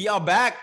We are back.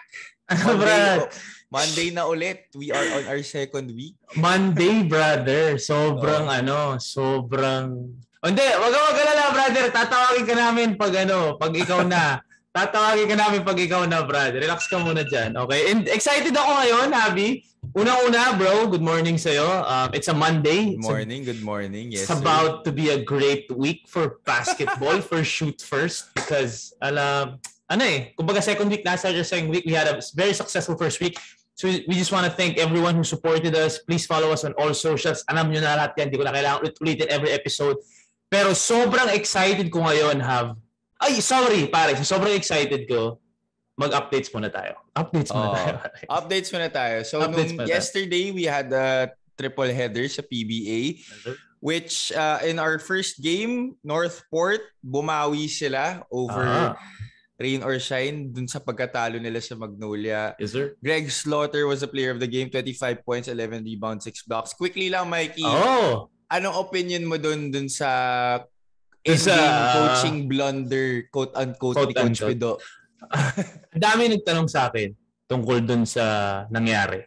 Monday, Monday na ulit. We are on our second week. Monday, brother. Sobrang oh. ano, sobrang... Oh, hindi, wag ka magalala, brother. Tatawagin ka namin pag ano, pag ikaw na. Tatawagin ka namin pag ikaw na, brother. Relax ka muna dyan, okay? And excited ako ngayon, Abby. Unang-una, bro, good morning sa'yo. Um, it's a Monday. Good morning, good morning. Yes, It's sir. about to be a great week for basketball, for shoot first. Because, alam, ano eh, kumbaga second week, nasa our second week, we had a very successful first week. So we just want to thank everyone who supported us. Please follow us on all socials. Alam nyo na lahat yan. Hindi ko na kailangan ulit-ulitin every episode. Pero sobrang excited ko ngayon have... Ay, sorry, pare. Sobrang excited ko. Mag-updates muna tayo. Updates muna oh, tayo. updates muna tayo. So updates nung yesterday, we had a triple header sa PBA. Which uh, in our first game, Northport, bumawi sila over... Ah rain or shine dun sa pagkatalo nila sa Magnolia. Yes, sir. Greg Slaughter was the player of the game, 25 points, 11 rebounds, 6 blocks. Quickly lang, Mikey. Oh! Anong opinion mo dun dun sa in-game uh, coaching blunder, quote-unquote, quote ni Coach Pido? dami nagtanong sa akin tungkol dun sa nangyari.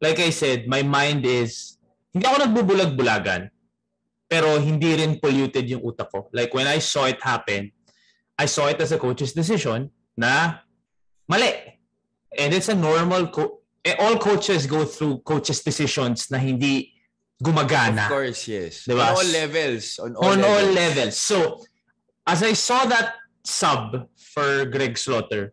Like I said, my mind is, hindi ako nagbubulag-bulagan, pero hindi rin polluted yung utak ko. Like when I saw it happen, I saw it as a coach's decision na mali. And it's a normal co- eh, all coaches go through coaches decisions na hindi gumagana. Of course, yes. Diba? On all levels. On all, on levels. all levels. So, as I saw that sub for Greg Slaughter,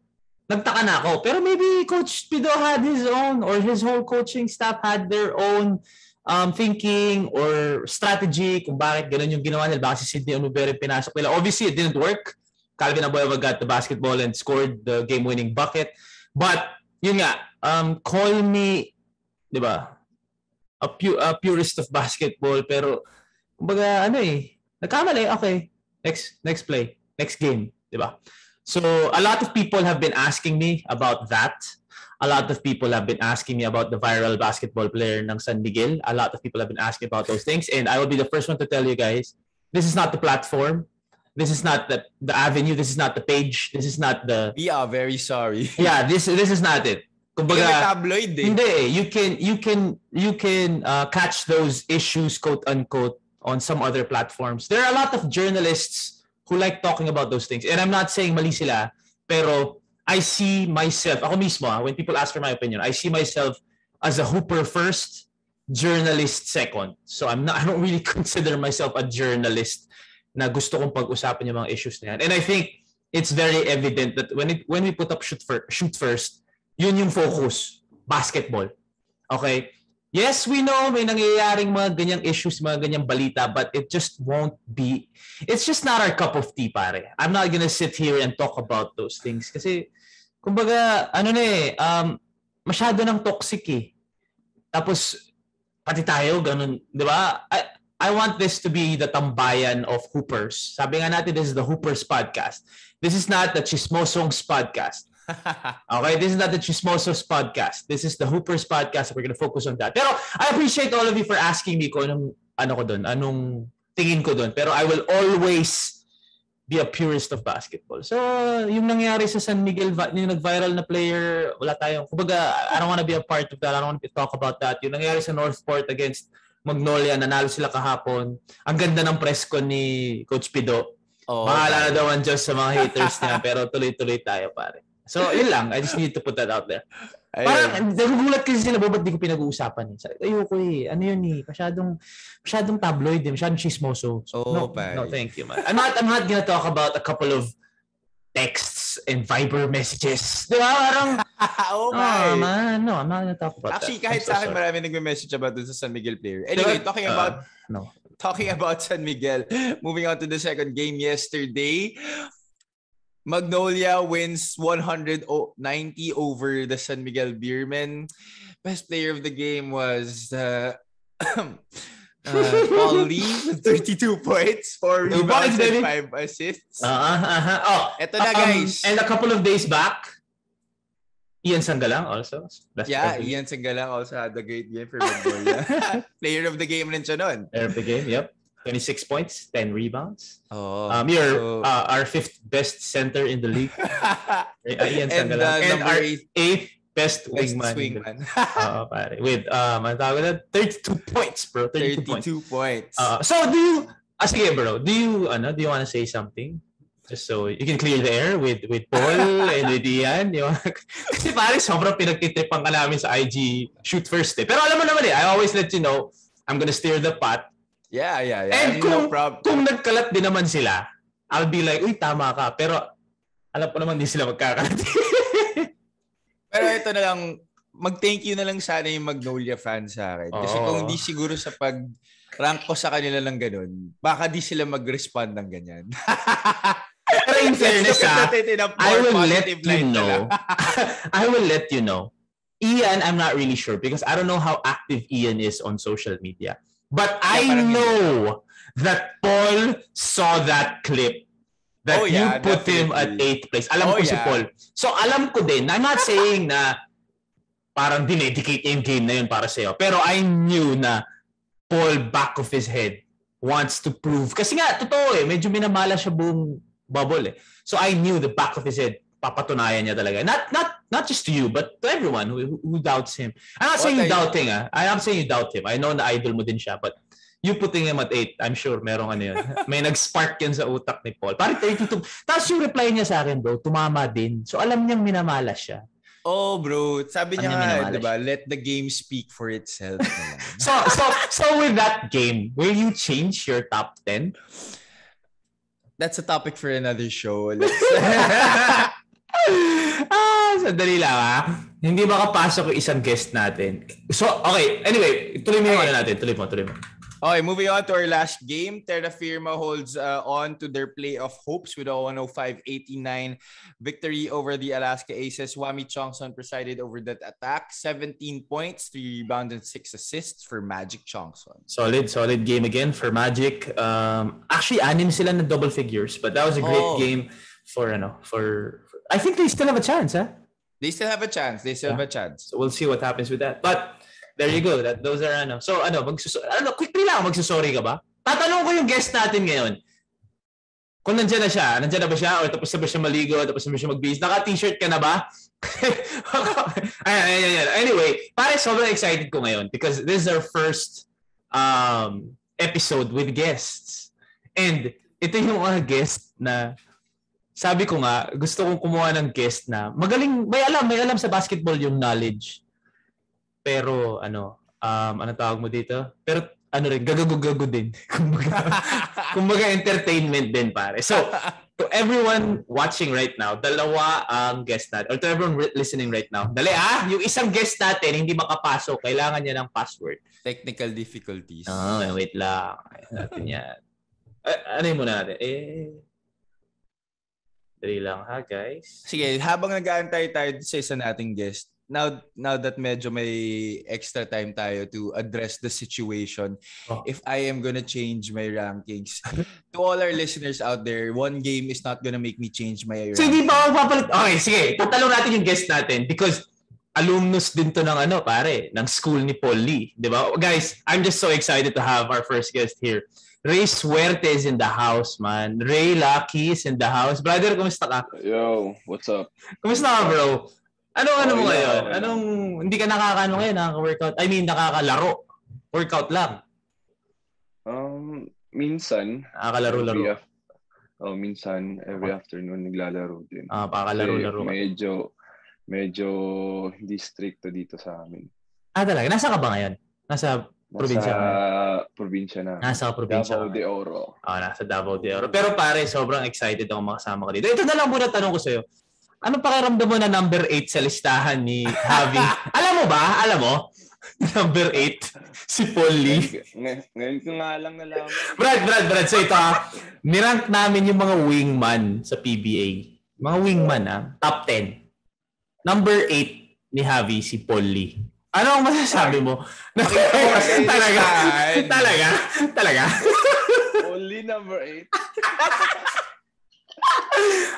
nagtaka na ako. Pero maybe Coach Pido had his own or his whole coaching staff had their own um, thinking or strategy kung bakit ganun yung ginawa nila. Bakit si Sidney Onubere pinasok nila. Obviously, it didn't work. Calvin Abueva got the basketball and scored the game-winning bucket. But, yun nga, um, call me, di ba, a, pu- a purist of basketball, pero, kumbaga, ano eh, nagkamali, okay, next, next play, next game, di ba? So, a lot of people have been asking me about that. A lot of people have been asking me about the viral basketball player ng San Miguel. A lot of people have been asking about those things. And I will be the first one to tell you guys, this is not the platform this is not the the avenue this is not the page this is not the we are very sorry yeah this this is not it Kumbaga, tabloid eh. Hindi You can you can you can uh, catch those issues quote unquote on some other platforms. There are a lot of journalists who like talking about those things. And I'm not saying mali sila, pero I see myself, ako mismo, ah, when people ask for my opinion, I see myself as a hooper first, journalist second. So I'm not I don't really consider myself a journalist na gusto kong pag-usapan yung mga issues na yan. And I think it's very evident that when it, when we put up shoot, for, shoot first, yun yung focus, basketball. Okay? Yes, we know may nangyayaring mga ganyang issues, mga ganyang balita, but it just won't be, it's just not our cup of tea, pare. I'm not gonna sit here and talk about those things. Kasi, kumbaga, ano na eh, um, masyado ng toxic eh. Tapos, pati tayo, ganun, di ba? I, I want this to be the tambayan of Hoopers. Sabi nga natin, this is the Hoopers podcast. This is not the Chismosong's podcast. okay, this is not the Chismosos podcast. This is the Hoopers podcast. We're gonna focus on that. Pero I appreciate all of you for asking me kung anong, ano ko doon, anong tingin ko doon. Pero I will always be a purist of basketball. So, yung nangyari sa San Miguel, yung nag-viral na player, wala tayong, kumbaga, I don't want to be a part of that. I don't want to talk about that. Yung nangyari sa Northport against Magnolia, nanalo sila kahapon. Ang ganda ng press ko ni Coach Pido. Oh, Bahala na daw ang Diyos sa mga haters niya, pero tuloy-tuloy tayo, pare. So, yun lang. I just need to put that out there. Ayun. Parang, nagugulat kasi sila, ba't di ko pinag-uusapan eh. Sabi, ayoko eh. Ano yun eh. Masyadong, masyadong tabloid eh. Masyadong chismoso. So, oh, no, pare. no, thank you, man. I'm not, I'm not gonna talk about a couple of texts and Viber messages. Di ba? Parang, oh my. Oh, man. No, I'm not gonna talk about Actually, that. kahit so sa akin, marami nagme-message about dun sa San Miguel player. Anyway, talking uh, about, no. talking about San Miguel, moving on to the second game yesterday, Magnolia wins 190 over the San Miguel Beermen. Best player of the game was uh, Uh, Paul Lee, 32 points, 4 rebounds, and 5 assists. Uh-huh, uh-huh. Oh, Ito na, um, guys. And a couple of days back, Ian Sangalang also. Best yeah, president. Ian Sangalang also had a great game for Magnolia. Player of the game rin siya nun. Player of the game, yep. 26 points, 10 rebounds. Oh, um, you're so... uh, our fifth best center in the league. and, and, uh, and our eighth best, best wingman. wingman. uh, pare. With, um, ang tawag na, 32 points, bro. 32, 32 points. points. Uh, so, do you, ah, sige, bro, do you, ano, do you want to say something? So you can clear the air with with Paul and with Ian. Yung, kasi pare, sobrang pinagtitripan ka namin sa IG shoot first eh. Pero alam mo naman eh, I always let you know, I'm gonna steer the pot Yeah, yeah, yeah. And kung, no problem. kung nagkalat din naman sila, I'll be like, uy, tama ka. Pero alam ko naman din sila magkakalat. Pero ito na lang, mag-thank you na lang sana yung Magnolia fans sa akin. Kasi oh. kung hindi siguro sa pag rank ko sa kanila lang ganun, baka di sila mag-respond ng ganyan. Pero in fairness, ha, I will let you know. I will let you know. Ian, I'm not really sure because I don't know how active Ian is on social media. But I know that Paul saw that clip that oh, yeah, you put definitely. him at 8th place. Alam oh, ko yeah. si Paul. So alam ko din, I'm not saying na parang dinedicate yung game na yun para sa'yo. Pero I knew na Paul back of his head wants to prove. Kasi nga, totoo eh, medyo minamala siya buong bubble eh. So I knew the back of his head, papatunayan niya talaga. Not not not just to you, but to everyone who, who doubts him. I'm not saying you doubting, ah. I'm not saying you doubt him. I know na idol mo din siya, but you putting him at 8, I'm sure merong ano yun. May nag-spark yan sa utak ni Paul. Parang 32. Tapos yung reply niya sa akin, bro, tumama din. So alam niyang minamala siya. Oh, bro. Sabi niya nga, di ba? Let the game speak for itself. so, so, so with that game, will you change your top 10? That's a topic for another show. Let's... ah, sandali lang ah. Hindi makapasok yung isang guest natin. So, okay. Anyway, tuloy mo yung ano natin. Tuloy mo, tuloy mo. Okay, moving on to our last game. Terra Firma holds uh, on to their playoff hopes with a 105-89 victory over the Alaska Aces. Wami Chongson presided over that attack. 17 points, 3 rebounds, and 6 assists for Magic Chongson. Solid, solid game again for Magic. Um, actually, anim sila na double figures, but that was a great oh. game for, ano, for, for... I think they still have a chance, huh? They still have a chance. They still yeah. have a chance. So we'll see what happens with that. But there you go. That those are ano. So ano, magsuso ano, quickly lang magsusorry ka ba? Tatanong ko yung guest natin ngayon. Kung nandiyan na siya, nandiyan na ba siya? O tapos na ba siya maligo? Tapos na ba siya magbihis? Naka-t-shirt ka na ba? ayan, ayan, ayan. Anyway, pare, sobrang excited ko ngayon because this is our first um, episode with guests. And ito yung mga guest na sabi ko nga, gusto kong kumuha ng guest na magaling, may alam, may alam sa basketball yung knowledge. Pero ano, um, ano tawag mo dito? Pero ano rin, gagagugago din. kumbaga, kumbaga entertainment din pare. So, to everyone watching right now, dalawa ang guest natin. Or to everyone listening right now, dali ah, yung isang guest natin hindi makapasok, kailangan niya ng password. Technical difficulties. Oh, wait lang. natin yan. Uh, ano yung muna natin? Eh, Dali lang ha, guys. Sige, habang nag-aantay tayo sa isa nating guest, now now that medyo may extra time tayo to address the situation, oh. if I am gonna change my rankings, to all our listeners out there, one game is not gonna make me change my rankings. So, hindi pa ako papalit. Okay, sige. Tatalong natin yung guest natin because alumnus din to ng ano, pare, ng school ni Paul Lee. Di ba? Guys, I'm just so excited to have our first guest here. Ray Suerte is in the house, man. Ray Lucky is in the house. Brother, kumusta ka? Yo, what's up? Kumusta ka, bro? Ano ano mo ngayon? Anong hindi ka nakakaano ngayon, nakaka-workout? I mean, nakakalaro. Workout lang. Um, minsan. Nakakalaro-laro. Oh, minsan every afternoon naglalaro din. Ah, pakalaro-laro. Medyo medyo hindi stricto dito sa amin. Ah, talaga? Nasa ka ba ngayon? Nasa Probinsya nasa probinsya na. Nasa probinsya. Davao de Oro. Ah, oh, nasa Davao de Oro. Pero pare, sobrang excited ako makasama ka dito. Ito na lang muna tanong ko sa'yo. Ano pakiramdam mo na number 8 sa listahan ni Javi? alam mo ba? Alam mo? number 8, si Paul Lee. Ngay- ngayon ko nga lang nalaman. Brad, Brad, Brad. So ito ha, nirank namin yung mga wingman sa PBA. Mga wingman ha, top 10. Number 8 ni Javi, si Paul Lee. Ano ang masasabi mo? talaga? talaga? Talaga? Only number 8.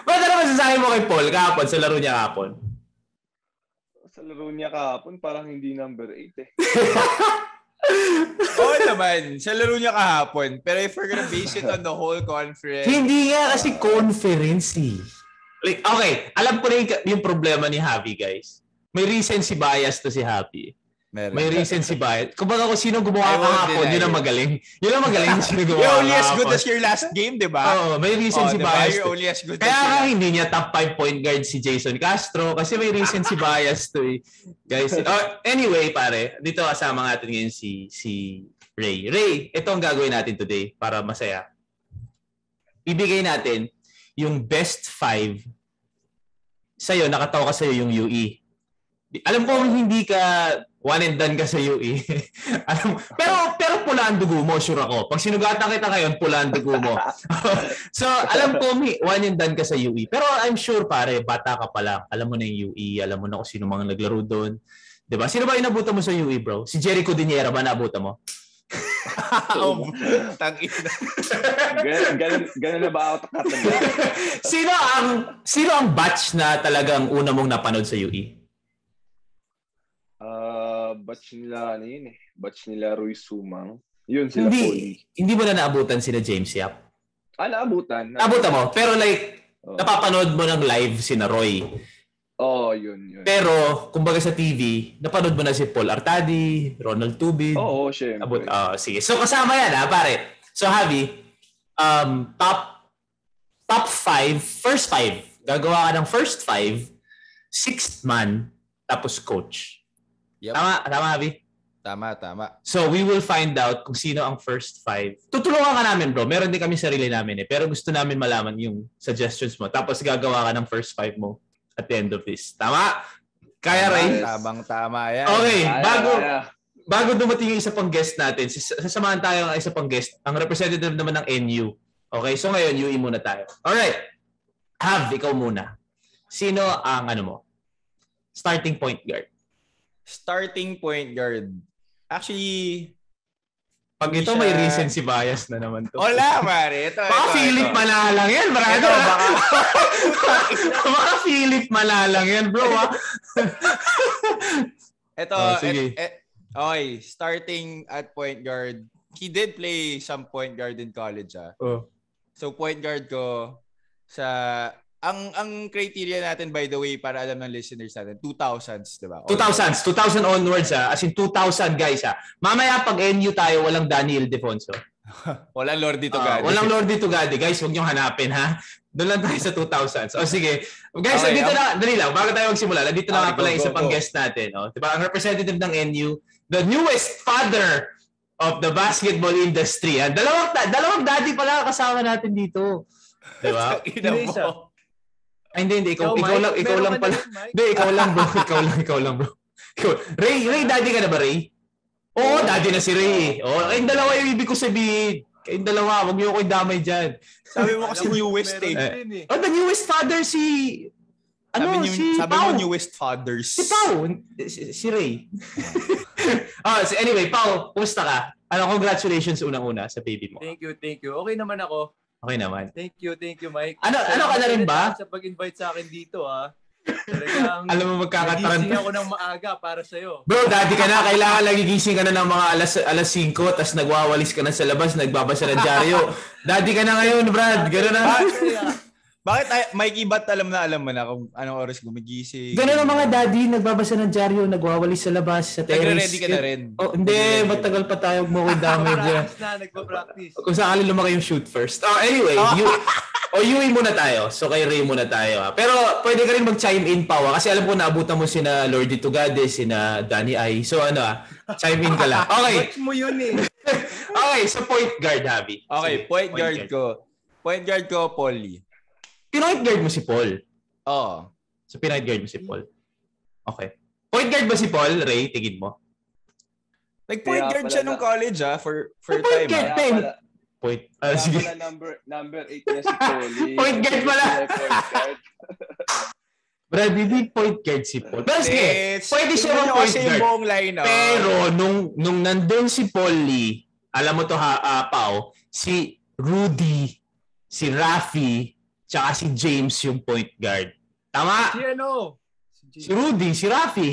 Ba't ano masasabi mo kay Paul kahapon sa laro niya kahapon? Sa laro niya kahapon, parang hindi number 8 eh. Oo naman. Sa laro niya kahapon. Pero if we're gonna base it on the whole conference... Hindi nga kasi conference eh. Like, okay, alam ko na yung, yung problema ni Javi, guys. May recency bias to si Javi. Meron. May recency bias. Kumbaga kung sino gumawa kahapon, yun ang magaling. Yun ang magaling sino gumawa You're only as good as your last game, di ba? Oo, may recency oh, bias. You're only as good Kaya nga hindi niya top 5 point guard si Jason Castro kasi may recency bias to eh. Guys, oh, anyway, pare, dito kasama natin ngayon si si Ray. Ray, ito ang gagawin natin today para masaya. Bibigay natin yung best 5 sa'yo, nakatawa ka sa'yo yung UE. Alam ko hindi ka one and done ka sa UE. Alam, pero pero pula ang dugo mo, sure ako. Pag sinugatan kita ngayon, pula ang dugo mo. so, alam ko, mi, one and done ka sa UE. Pero I'm sure, pare, bata ka pa lang. Alam mo na yung UE, alam mo na kung sino mga naglaro doon. 'Di ba? Sino ba inabutan mo sa UE, bro? Si Jericho Diniera ba nabutan mo? oh, tangina. ganun, ganun, ganun na ba ako katanda? sino ang sino ang batch na talagang una mong napanood sa UE? Batch nila ano yun eh. Batch nila Rui Sumang. Yun sila hindi, Poli. Hindi mo na naabutan sila James Yap? Ah, naabutan. Naabutan mo. Pero like, oh. napapanood mo ng live si na Roy. Oo, oh, yun, yun. Pero, kumbaga sa TV, napanood mo na si Paul Artadi, Ronald Tubid. Oo, oh, syempre. Abot, uh, sige. So, kasama yan ha, pare. So, Javi, um, top top five, first five. Gagawa ka ng first five, sixth man, tapos coach. Yep. Tama, tama, Javi? Tama, tama. So, we will find out kung sino ang first five. Tutulungan ka namin, bro. Meron din kami sarili namin eh. Pero gusto namin malaman yung suggestions mo. Tapos gagawa ka ng first five mo at the end of this. Tama? Kaya, Ray? Tamang tama yan. Okay, bago, bago dumating yung isa pang guest natin, sasamahan tayo ng isa pang guest, ang representative naman ng NU. Okay, so ngayon, UE muna tayo. Alright. Have, ikaw muna. Sino ang ano mo? Starting point guard. Starting point guard. Actually, pag ito, siya... may recency bias na naman to. Wala, pare. Ito, baka ito, Philip ito. Malalang yan, brado. Ito, baka... baka Philip Malalang yan, bro. Ha? ito, oh, sige. Et, et, okay, starting at point guard. He did play some point guard in college, ah. Oh. So, point guard ko sa ang ang criteria natin by the way para alam ng listeners natin 2000s 'di ba? 2000s, 2000 onwards ah. As in 2000 guys ah. Mamaya pag NU tayo walang Daniel Defonso. walang Lordi Tugadi. Uh, walang Lordi Tugadi. Guys, huwag niyo hanapin ha. Doon lang tayo sa 2000s. O sige. Guys, okay, dito um, na, dali lang, bago tayo magsimula, dito na okay, nga pala go, isa go, pang go. guest natin. Oh. Diba? Ang representative ng NU, the newest father of the basketball industry. Ah. Dalawang, dalawang daddy pala kasama natin dito. Diba? Ina mo. Ay, hindi, hindi. Ikaw, ikaw, ikaw lang, ikaw lang pala. Hindi, ikaw lang bro. Ikaw lang, ikaw lang bro. Ikaw. Ray, Ray, daddy ka na ba, Ray? Oo, daddy na si Ray. Oo, kayong dalawa yung ibig ko sabihin. Kayong dalawa, huwag niyo ako damay dyan. Sabi mo kasi newest eh. eh. Oh, the newest father si... Ano, sabi niyo, si sabi Pao. mo newest fathers. Si Pao. Si, si Ray. oh, so anyway, Pao, kumusta ka? Ano, congratulations unang-una sa baby mo. Thank you, thank you. Okay naman ako. Okay naman. Thank you, thank you, Mike. Ano, ano ka na rin ba? Sa pag-invite sa akin dito, ah. Talagang Alam mo magkakataran. Nagising ako ng maaga para sa iyo. Bro, dati ka na. Kailangan nagigising ka na ng mga alas, alas 5 tapos nagwawalis ka na sa labas, nagbabasa ng dyaryo. dati ka na ngayon, Brad. Gano'n na. Bakit ay, Mikey, ba't alam na alam mo na kung anong oras gumigising? Ganun ang mga daddy, nagbabasa ng dyaryo, nagwawalis sa labas, sa terrace. Nagre-ready ka na rin. Oh, hindi, matagal pa tayo mo ko damage dyan. na, nagpa-practice. Kung sakali lumaki yung shoot first. Oh, anyway, you, o oh, Yui muna tayo. So kay Ray muna tayo. Ha? Pero pwede ka rin mag-chime in pa. Ha? Kasi alam ko naabutan mo sina Lordy Tugade, sina Danny Ai. So ano ah, chime in ka lang. Okay. Watch mo yun eh. okay, so point guard, Javi. Okay, point, point guard, guard ko. Point guard ko, Polly. Pinoint guard mo si Paul? Oo. So, pinoint guard mo si Paul? Okay. Point guard ba si Paul, Ray? Tingin mo? Nag-point guard siya nung college, ah, for, for point time. Guard, ah. Point Point. Uh, sige. Pala number, number 8 na si Paulie. point guard pala. Brad, hindi point guard si Paul. Pero sige, pwede siya mag point guard. Buong line, oh. Pero nung, nung nandun si Paul Lee, alam mo to ha, uh, Pao, si Rudy, si Rafi, tsaka si James yung point guard. Tama? Si ano? Si, si Rudy, si Rafi.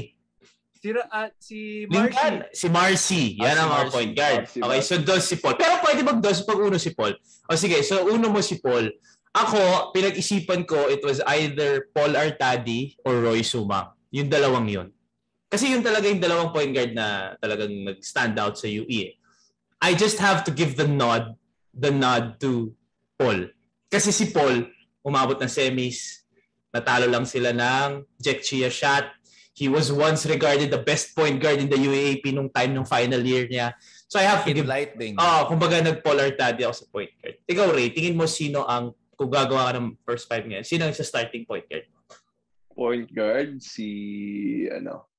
Si, ah, si Lincoln, Marcy. si Marcy. Yan Ah, si ang mga Marcy. point guard. Marcy, Okay, so dos si Paul. Pero pwede mag dos pag uno si Paul. O sige, so uno mo si Paul. Ako, pinag-isipan ko, it was either Paul Artadi or Roy Sumang. Yung dalawang yun. Kasi yun talaga yung dalawang point guard na talagang nag-stand out sa UE. I just have to give the nod, the nod to Paul. Kasi si Paul, umabot ng semis, natalo lang sila ng Jack Chia shot. He was once regarded the best point guard in the UAAP nung time nung final year niya. So I have to give Lightning. Oh, kumbaga nag-polar taddy ako sa point guard. Ikaw, Ray, tingin mo sino ang, kung gagawa ka ng first five ngayon, sino ang sa starting point guard? Point guard, si, ano,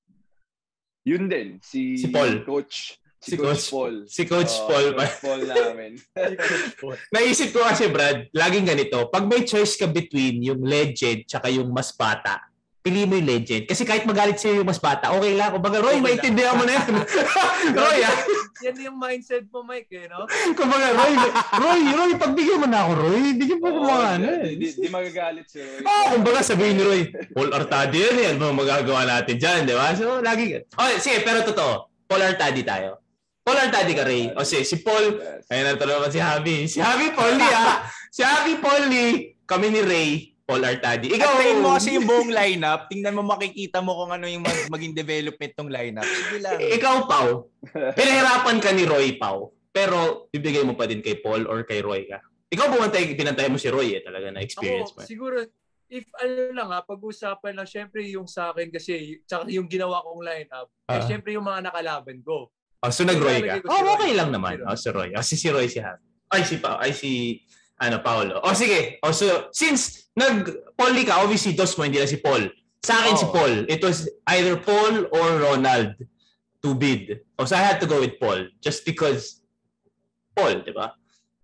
yun din, si, Si Paul. Coach. Si Si, Coach, Coach- Paul. si Coach Oo, Paul? Coach Paul namin. Naisip ko kasi, Brad, laging ganito. Pag may choice ka between yung legend tsaka yung mas bata, pili mo yung legend. Kasi kahit magalit sa'yo yung mas bata, okay lang. Kumbaga, Roy, Okay maintindihan mo na yan. Roy, ah. Yan yung mindset mo, Mike, eh, no? Kumbaga, Roy, Roy, Roy, pagbigyan mo na ako, Roy. Hindi ka pa Oo, mga ano di, eh. di, di magagalit si Roy. Oo, oh, kumbaga sabihin ni Roy, Paul Artadi yan eh. Ano magagawa natin dyan, di ba? So, lagi Okay, sige, pero totoo. Paul Artadi tayo. Paul Artadi ka, Ray. O sige, si Paul, Yes. ayun na naman si Javi. Si Javi Paul Lee, ah. Si Javi Paul Lee, kami ni Ray, Paul Artadi. Ikaw, Ikaw, mo kasi yung buong lineup, tingnan mo makikita mo kung ano yung mag- maging development ng lineup. Sige lang. ikaw, Pau. Pinahirapan ka ni Roy, Pau. Pero, bibigay mo pa din kay Paul or kay Roy ka. Ikaw bumantay, pinantay mo si Roy eh. Talaga na experience mo. Ako, siguro, if ano lang ha, pag-usapan lang, syempre yung sa akin kasi, tsaka yung ginawa kong lineup, eh, Ah. syempre yung mga nakalaban ko. Oh, so nag-Roy ka? Si Oh, okay lang naman. Si. Oh, si Roy. Oh, si si Roy si Javi. Ay, si Pa, ay si ano, Paolo. O sige. O so, since nag-Paul ka, obviously, dos mo, hindi na si Paul. Sa akin, si Oo. Paul. It was either Paul or Ronald to bid. O so, I had to go with Paul. Just because Paul, di ba?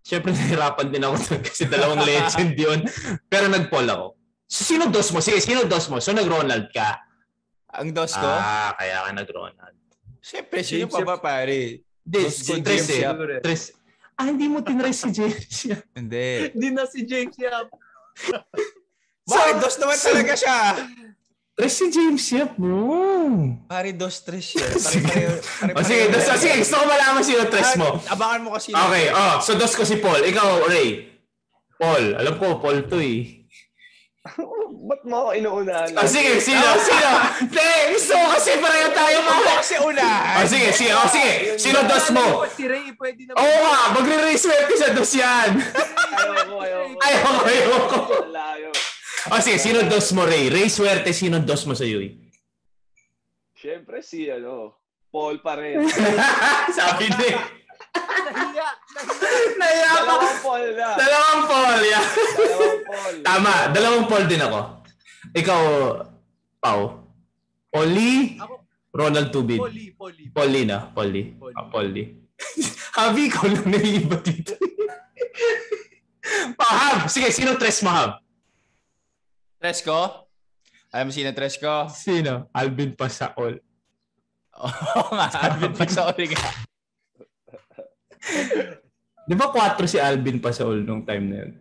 Siyempre, nahirapan din ako kasi dalawang legend yun. Pero nag-Paul ako. So, sino dos mo? Sige, sino dos mo? So, nag-Ronald ka. Ang dos ko, Ah, kaya ka nag-Ronald. Syempre, sino pa Yap- ba pare? Ko, tres James. Yap. Tres. Ah, hindi mo tinry si James. Hindi. Hindi na si James Yap. Bakit dos naman talaga siya? Tres si James Yap, bro. Pare dos tres siya. Pare, pare, pare, O sige, dos, sige, gusto ko malaman sino tres mo. Abangan mo kasi. Okay, oh, so dos ko si Paul. Ikaw, Ray. Paul, alam ko, Paul to eh. Ba't mo ako inuunahan? O sige, sino, sino? Gusto ko kasi pareho tayo mga. kasi una. O sige, sige, o sige, sino dos mo? Si Ray, pwede na. Oo nga, magre-race swerte sa dos yan. Ayoko, ayoko. Ayoko, ayoko. Layo. O sige, sino dos mo, Ray? Ray swerte, sino dos mo sa iyo? Siyempre si, ano, Paul pa rin. Sabi ni. Nahiya. Naya ako. Dalawang Paul na. Dalawang Paul, yeah. Dalawang Paul. Tama, dalawang Paul din ako. Ikaw, Pau. Oli, Ako, Ronald Tubid. Poli, Poli. Polly na, Polly. Polly. Ah, Polly. Habi, ikaw lang naiiba dito. Pa, Hab. Sige, sino tres mo, Hab? Tres ko? Alam mo sino tres ko? Sino? Alvin Pasaol. Oo nga. Alvin Pasauli ka. Di ba 4 si Alvin Pasaol nung time na yun?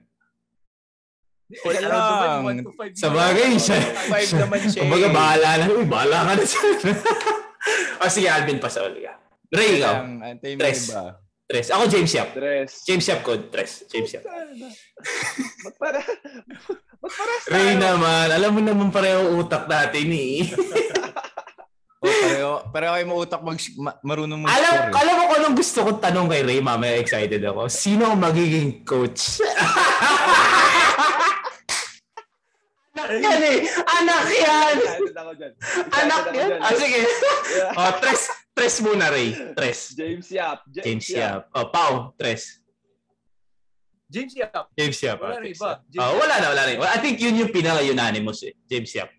Wala lang. Sa bagay, siya. Five naman siya. eh. Kumbaga, bahala na. Uy, bahala ka na siya. o sige, Alvin Pasaol ka. Ray, ikaw. Tres. Tres. Ako, James Yap. Tres. James Yap ko. Tres. James Yap. Ba't para? Ba't para sa Ray naman, alam mo naman pareho utak natin eh. Oh, pareho, pareho kayo mautak mag, ma- marunong mag alam, alam mo kung anong gusto kong tanong kay Ray, mamaya excited ako. Sino ang magiging coach? Anak yan eh! Anak yan! Anak yan! Ah, sige. Yeah. Oh, tres. Tres muna, Ray. Tres. James Yap. James Yap. Oh, Pau. Tres. James Yap. James Yap. Wala ah, rin tres. iba. James Oh, wala na, wala na. I think yun yung pinaka-unanimous eh. James Yap.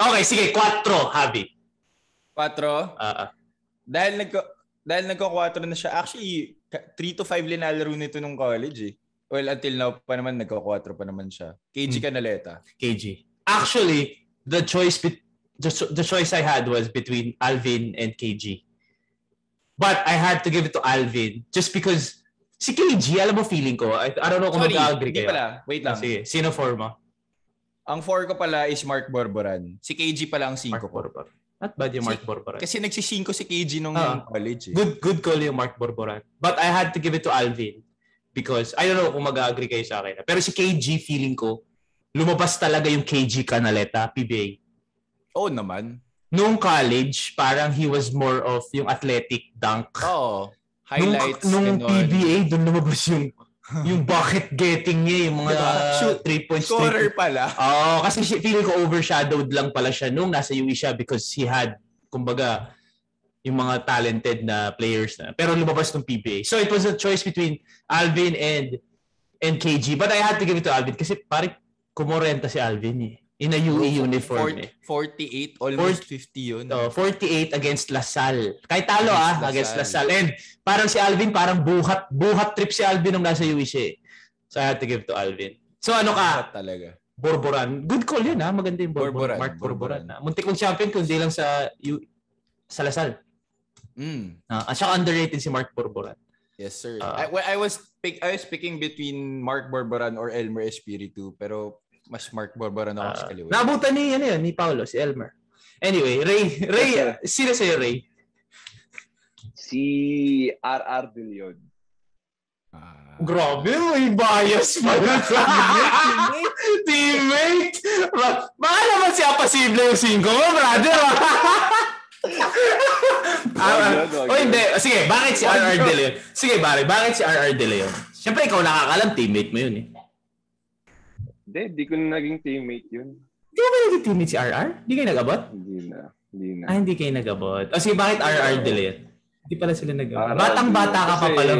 Okay, sige. Quattro, Javi. Quatro. Ah, ah. Dahil nagko dahil nagko-quatro na siya. Actually, 3 to 5 linalaro nito nung college eh. Well, until now pa naman, nagko-quatro pa naman siya. KG Hmm. Canaleta. KG. Actually, the choice be- the, the choice I had was between Alvin and KG. But I had to give it to Alvin just because si KG, alam mo feeling ko, I, I don't know kung Sorry, mag-agree kayo. pala. Wait lang. Sige, sino for mo? Ang 4 ko pala is Mark Borboran. Si KG pala ang 5 ko. Borboran. Not bad yung Mark Si- Borboran. Kasi nagsisinko si KG nung Ah. college eh. Good good call yung Mark Borboran. But I had to give it to Alvin because I don't know kung mag-agree kayo sa akin. Pero si KG feeling ko lumabas talaga yung KG Canaleta PBA. Oo naman. Nung college, parang he was more of yung athletic dunk. Oo. Highlights. nung, nung. PBA, doon lumabas yung yung bucket getting niya, yung mga Diba? Shoot. three points. Scorer pala. Oo, kasi si- feeling ko overshadowed lang pala siya nung nasa UE siya because he had, kumbaga, yung mga talented na players na. Pero lumabas ng PBA. So it was a choice between Alvin and and KG. But I had to give it to Alvin kasi pare kumorenta si Alvin eh. In a UE uniform eh. 40, 48, almost 50 yun. So, 48 against Lasal. Kahit talo Against ah, against Lasal. Lasal. And parang si Alvin, parang buhat, buhat trip si Alvin nung nasa UE siya eh. So I had to give to Alvin. So ano ka? Lahat talaga. Borboran. Good call yun ha. Maganda yung Borboran. Borboran, Mark Borboran. Borboran. ha. Muntik kong champion kundi lang sa U- sa Lasal. Mm. Ah, at saka underrated si Mark Borboran. Yes, sir. Ah. I, well, I was pick I was picking between Mark Borboran or Elmer Espiritu, pero mas Mark Borboran ako sa Ah, kaliwa. naabutan ni, ano yun, ni Paolo, si Elmer. Anyway, Ray, Ray, Yes, sino sa'yo, Ray? Si RR De Leon. Ah. Grabe, may bias pa yun. Teammate! Ba- Baka naman siya posible yung 5 mo, brother. Ah, oh, hindi. Sige, bakit si RR De Leon? Sige, pare, bakit si RR De Leon? Siyempre, ikaw nakakalam, teammate mo yun eh. Hindi, di ko na naging teammate yun. Di ba naging teammate si RR? Hindi kayo nagabot? Hindi na. Hindi na. Ah, hindi kayo nagabot. O sige, bakit RR De Leon? Hindi pala sila nagabot. Batang-bata ka pa pala.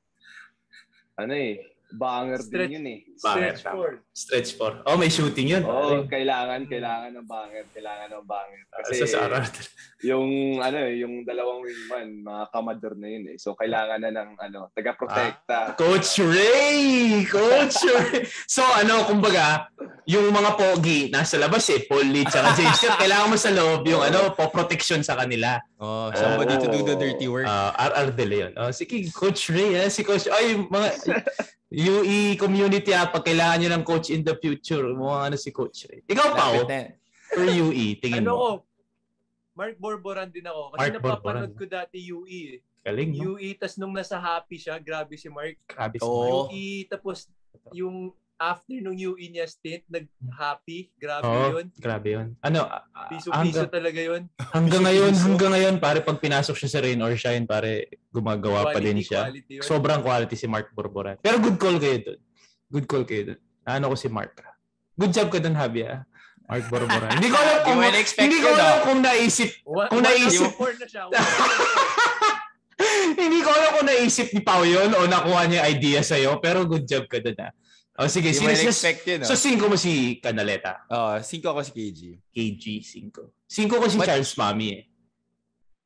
ano eh, banger Stretch. din yun eh. Bakit? Stretch four. Stretch 4. Oh, may shooting yun. Oo, kailangan, kailangan ng banger, kailangan ng banger. Kasi Kasi sa RR. yung ano eh, yung dalawang wingman, mga kamador na yun eh. So kailangan na ng ano, taga-protekta. Coach Ray! Coach Ray! So ano, kumbaga, yung mga pogi nasa labas eh, Paul Lee tsaka James Scott, kailangan mo sa loob yung ano, po protection sa kanila. Oh, somebody to do the Oh. dirty work. Uh, RR De Leon. Oh, sige, Coach Ray. Eh. Si Coach, ay, mga UE community ah, pag kailangan nyo ng coach in the future, mga ano si Coach Ray. Ikaw, Pao, for UE, tingin Ano ko? mo. Mark Borboran din ako. Kasi Mark napapanood Borboran. ko dati UE. eh. Galing, no? UE, tas nung nasa happy siya, grabe si Mark. Grabe si Oo. Mark. UE, tapos yung after nung UE niya stint, nag-happy. Grabe Oo, yun. grabe yun. Ano, Piso-piso talaga yun. hanggang ngayon, hanggang ngayon, pare, pag pinasok siya sa Rain or Shine, pare, gumagawa pa din Quality, siya. quality yun. Sobrang quality si Mark Borboran. Pero good call kayo dun. Good call kayo dun. Ano ko si Mark. Good job ka dun, Javi, ah. Mark Borboran. hindi ko alam kung, hindi ko alam ah. kung naisip Kung naisip- na siya. Hindi ko alam kung naisip ni Pao yun o nakuha niya idea sa'yo, pero good job ka dun, ah. O sige, Di mo sino, so, expect yun, so, oh. cinco mo si Canaleta. Oh, 5 ako si KG. KG, 5. 5 ko si But- Charles Mami eh.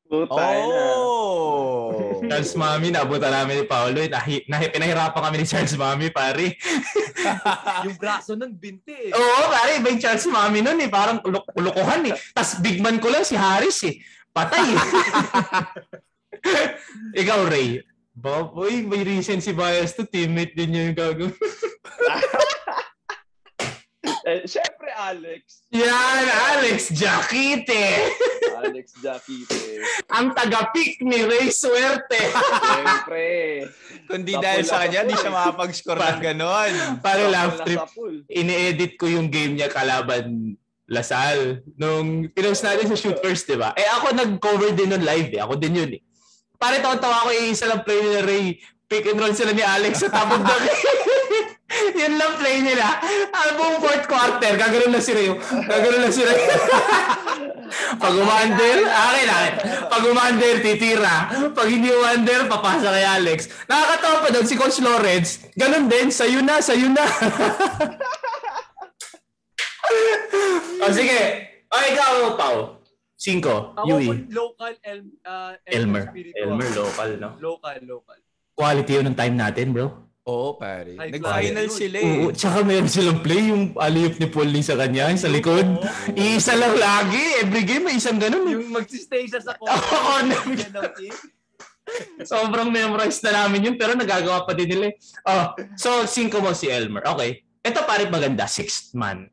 Puta. Oh! Charles Mami, naabutan namin ni Paolo. eh. Nahi, nahi, pinahirapan kami ni Charles Mami, pare. yung braso nun, binti eh. Oo, pare, iba yung Charles Mami nun eh. Parang ulokohan eh. Tapos big man ko lang si Harris eh. Patay eh. Ikaw, Ray. Ba, boy, may recency bias to. Teammate din yung gagawin. Eh, Siyempre, Alex. Yan, Alex Jaquite. Alex Jaquite. Ang taga-pick ni Ray Suerte. Siyempre. Kundi Sapul dahil sa kanya, di siya eh. makapag-score ng ganon. Para na trip. ini-edit ko yung game niya kalaban Lasal. Nung pinost natin sa shoot first, di ba? Eh ako nag-cover din nun live eh. Ako din yun eh. Pare tawa-tawa ako yung isa lang play nila Ray. Pick and roll sila ni Alex sa tabog na Yun lang play nila. Buong fourth quarter, gagano'n lang si Ray. Gagano'n lang si Ray. Pag umander, akin akin. Pag umander, titira. Pag hindi umander, papasa kay Alex. Nakakatawa pa doon si Coach Lawrence. Ganun din, sayo na, sayo na. o sige. O ikaw, Pao. Cinco. Ako Yui. local El, uh, Elmer. Elmer, ako. local, no? Local, local. Quality yun ng time natin, bro. Oo, pare. Ay, Nag-final class. sila eh. Oo, tsaka meron silang play, yung aliyop ni Paul Lee sa kanya, sa likod. Iisa lang lagi. Every game may isang ganun. eh. Yung magsistay siya sa Oo, corner. Yan ang kick. Sobrang memorize na namin yun, pero nagagawa pa din nila. eh. Oh, so, cinco mo si Elmer. Okay. Ito pare maganda, sixth man.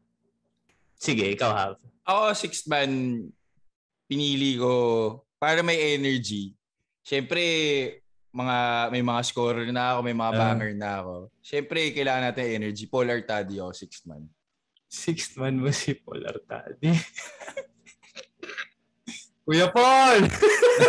Sige, ikaw have. Ako, sixth man, pinili ko para may energy. Siyempre, mga may mga scorer na ako, may mga uh, banger na ako. Siyempre, kailangan natin energy. Paul Artadi ako, sixth man. Sixth man mo si Paul Artadi. Kuya Paul!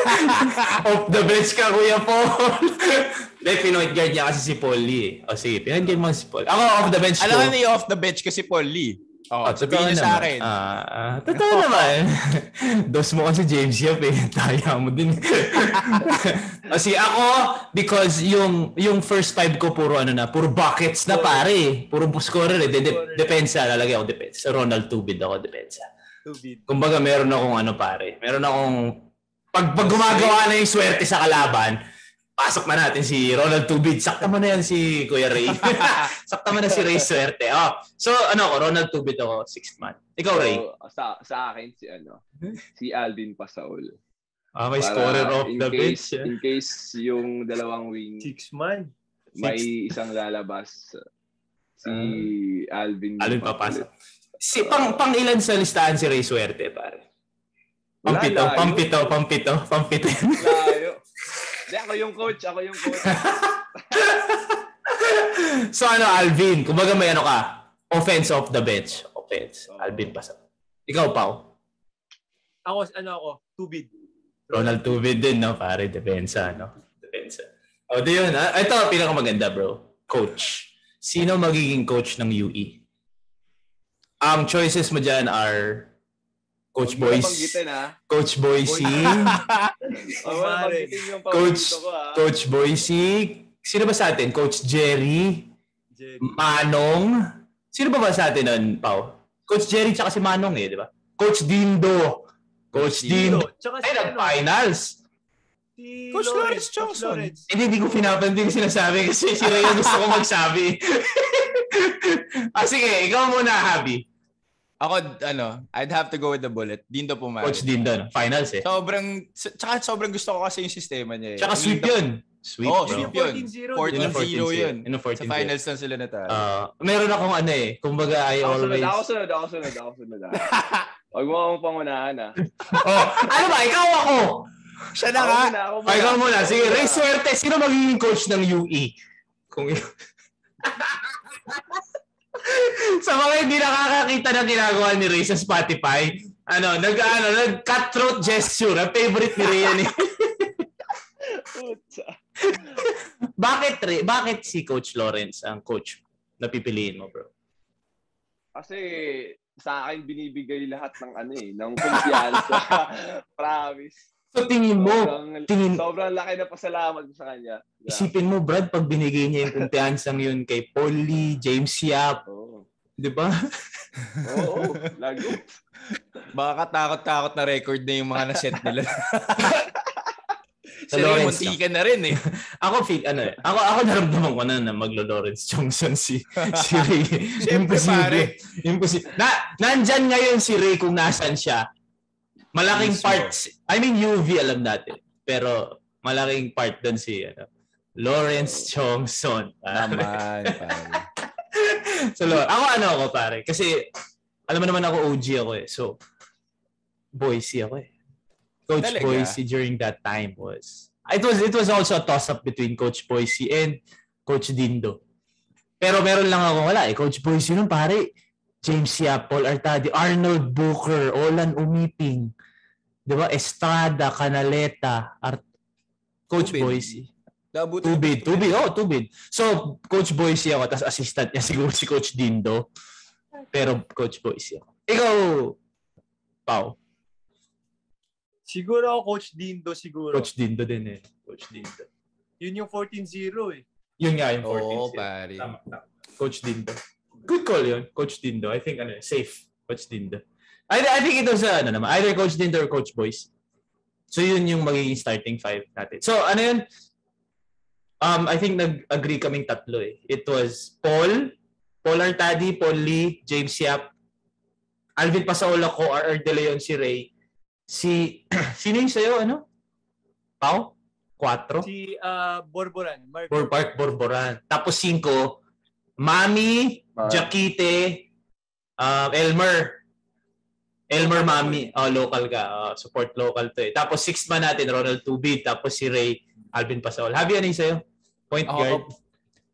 Off the bench ka, Kuya Paul! Hindi, pinoint guard niya kasi si Paul Lee. O sige, pinoint guard mo si Paul. Ako off the bench Alam ko. Alam off the bench kasi Paul Lee. Oh, oh sabihin niyo sa akin. Ah, uh, totoo naman. Dos mo kasi James Yap eh. Taya mo din. kasi ako, because yung yung first five ko puro ano na, puro buckets na pare. Puro scorer eh. De- de- depensa, lalagay ako depensa. Ronald Tubid ako depensa. Tubid. Kumbaga meron akong ano pare, meron akong pag, pag gumagawa na yung swerte sa kalaban, pasok na natin si Ronald Tubid. Sakta mo na yan si Kuya Ray. Sakta mo na si Ray Swerte. Oh. So ano ako, Ronald Tubid ako, sixth man. Ikaw, Ray? So, sa, sa akin, si ano, si Alvin Pasaul. Ah, may Para scorer off the case, bench. Yeah. In case yung dalawang wing six man. May Six. isang lalabas si uh, Alvin. Alvin papasok. Si pang pang ilan sa listahan si Ray Suerte, pare? Pampito, pampito, pampito, pampito. Layo. Hindi, ako yung coach. Ako yung coach. so ano, Alvin, kumbaga may ano ka, offense off the bench. Offense. Oh. Alvin pa sa. Ikaw, Pao? Ako, ano ako, Tubid. Ronald Tubid din, no? Pare, depensa, no? Depensa. O, oh, di yun, ha? Ito, pinakamaganda, bro. Coach. Sino magiging coach ng UE? Ang choices mo dyan are Coach Boys. Coach Boise. oh, Coach Coach Boise. Sino ba sa atin? Coach Jerry. Jerry. Manong. Sino ba ba sa atin nun, Pau? Coach Jerry tsaka si Manong eh, di ba? Coach Dindo. Coach Dindo. Dindo. Ay, nag-finals. Si Coach Lawrence Johnson. Hindi, hindi ko pinapansin sinasabi kasi si Rhea gusto ko magsabi. ah, sige, ikaw muna, Habi. Ako, ano, I'd have to go with the bullet. Dindo pumayag. Coach Dindo, no? finals eh. Sobrang, tsaka sobrang gusto ko kasi yung sistema niya eh. Tsaka sweep yun. Sweep, oh, sweep yun. 14-0 yun. In 14 Sa finals lang sila natalo. Uh, meron akong ano eh. Kumbaga, I ako always... Ako sunod, ako sunod, ako sunod. Huwag mo akong pangunahan ah. oh, ano ba? Ikaw ako! Siya na nga. Ako muna, ikaw muna. Sige, Ray Suerte. Sino magiging coach ng UE? Kung sa mga hindi nakakakita ng ginagawa ni Ray sa Spotify, ano, nag ano, nag cutthroat gesture. Ang favorite ni Ray yan eh. bakit Ray? Bakit si Coach Lawrence ang coach na pipiliin mo, bro? Kasi sa akin binibigay lahat ng ano eh, ng kumpiyansa. Promise. So tingin mo, sobrang, tingin, sobrang laki na pasalamat sa kanya. Yeah. Isipin mo, Brad, pag binigay niya yung kumpiyansang yun kay Polly, James Yap, oh. di ba? Oo, oh, lago. Baka katakot-takot na record na yung mga na-set nila. Sa Ray Montica na rin eh. ako feel ano eh. Ako ako naramdaman ko na na maglo Lawrence Johnson si si Ray. Imposible. Imposible. Na nandiyan ngayon si Ray kung nasan siya Malaking parts, I mean UV alam natin. Pero malaking part doon si ano, Lawrence Chongson. Naman, pare. so, ako ano ako pare. Kasi alam mo naman ako OG ako eh. So, Boise ako eh. Coach Talaga? Boise during that time was it was it was also a toss up between Coach Boise and Coach Dindo. Pero meron lang ako wala eh. Coach Boise nun pare. James Yap, Paul Artadi, Arnold Booker, Olan Umiping, 'di ba? Estrada, Canaleta, Art Coach tubid. Boise. Dabuti tubid, tubid. Oh, tubid. So, Coach Boise ako, tapos assistant niya siguro si Coach Dindo. Pero Coach Boise ako. Ikaw, Pau. Siguro ako Coach Dindo siguro. Coach Dindo din eh. Coach Dindo. Yun yung 14-0 eh. Yun nga yung 14-0. Oo, oh, pare. Tama, tama. Coach Dindo. Good call yun, Coach Dindo. I think ano, safe, Coach Dindo. I, I think ito sa ano naman, either Coach Dindo or Coach Boys. So yun yung magiging starting five natin. So ano yun? Um, I think nag-agree kaming tatlo eh. It was Paul, Paul Artadi, Paul Lee, James Yap, Alvin Pasaola ko, R.R. De Leon, si Ray. Si, sino yung sa'yo, ano? Pau? Quatro? Si uh, Borboran. Mark. Bor Park Borboran. Tapos cinco, Mami, Jaquite, uh, Elmer. Elmer Mami, oh, local ka. Oh, support local to eh. Tapos sixth man natin, Ronald Tubid. Tapos si Ray, Alvin Pasol. Javi, ano yung sa'yo? Point Ako, guard.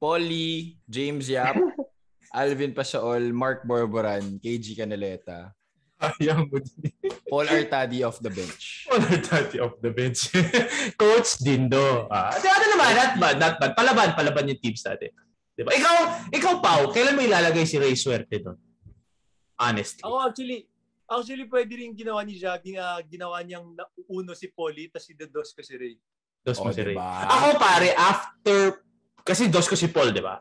Polly, James Yap, Alvin Pasaol, Mark Borboran, KG Canaleta, Ayaw mo din. Paul Artadi off the bench. Paul Artadi off the bench. Coach Dindo. Ah, ano naman, not bad, not bad. Palaban, palaban yung teams natin. Di ba? Ikaw, ikaw, Pau, kailan mo ilalagay si Ray Suerte doon? Honestly. Ako actually, actually pwede rin ginawa ni Javi na ginawa niyang uno si Polly tapos si Dos ko si Ray. Dos mo Oh, si Ray. diba? Ako pare, after, kasi dos ko si Paul, di ba?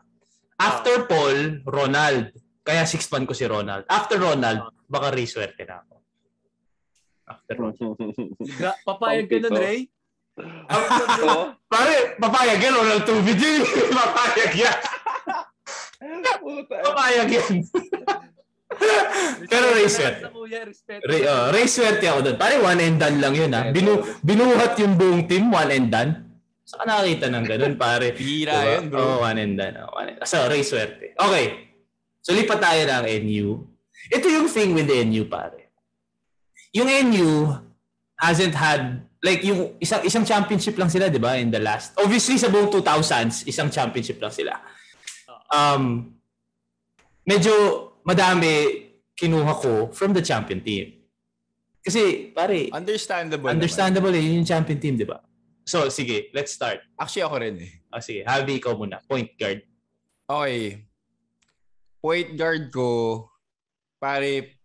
After Paul, Ronald. Kaya sixth man ko si Ronald. After Ronald, baka Ray Suerte na ako. After Ronald. Gra- papayag ka nun. Ray? Pare, papayag yan, Ronald Tubig yun. papayag yan. Papayag yan. Pero Kuya, respeto. Ray, uh, Ray Suerte ako doon. Pare, one and done lang yun ha. Binu, binuhat yung buong team, one and done. Saan ka nakakita ng ganun, pare? Bihira Diba? yun, bro. Oo, one and done. Oh, one and. So, Ray Suerte. Okay. So, lipat tayo ng NU. Ito yung thing with the NU, pare. Yung NU hasn't had, like, yung isang, isang championship lang sila, di ba, in the last. Obviously, sa buong 2000s, isang championship lang sila. Um, medyo madami kinuha ko from the champion team. Kasi, pare, Understandable understandable eh, yun yung champion team, di ba? So, sige, let's start. naman. Actually, ako rin eh. Ah, sige, Javi, ikaw muna. Point guard. Okay. Point guard ko, pare,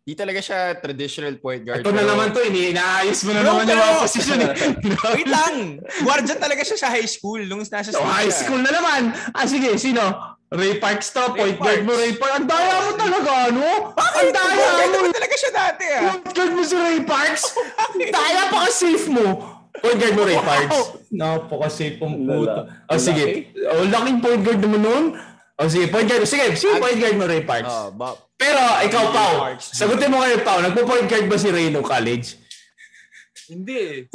di talaga siya traditional point guard. Ito na naman to, ini inaayos mo na Bro, naman yung pero- mga position eh. Wait lang! Guardian talaga siya sa high school nung nasa So, state high siya. school na naman. Ah, sige, sino? Ray Parks to, point guard mo. Ray Parks. Ang daya mo talaga, ano? Bakit? Ang daya mo. naman talaga siya dati ah. Point guard mo si Ray Parks. Daya pa ka safe mo. Point guard mo, Ray Parks. Napaka-safe ang puto. Oh, sige. Oh, laking point guard naman nun. Oh, sige, point guard. Sige, sige, point guard mo, Ray Parks. Oh, ba- Pero, ikaw. Parks. Sagutin mo kayo, Pau. Nagpo-point guard ba si Ray no college? Hindi eh.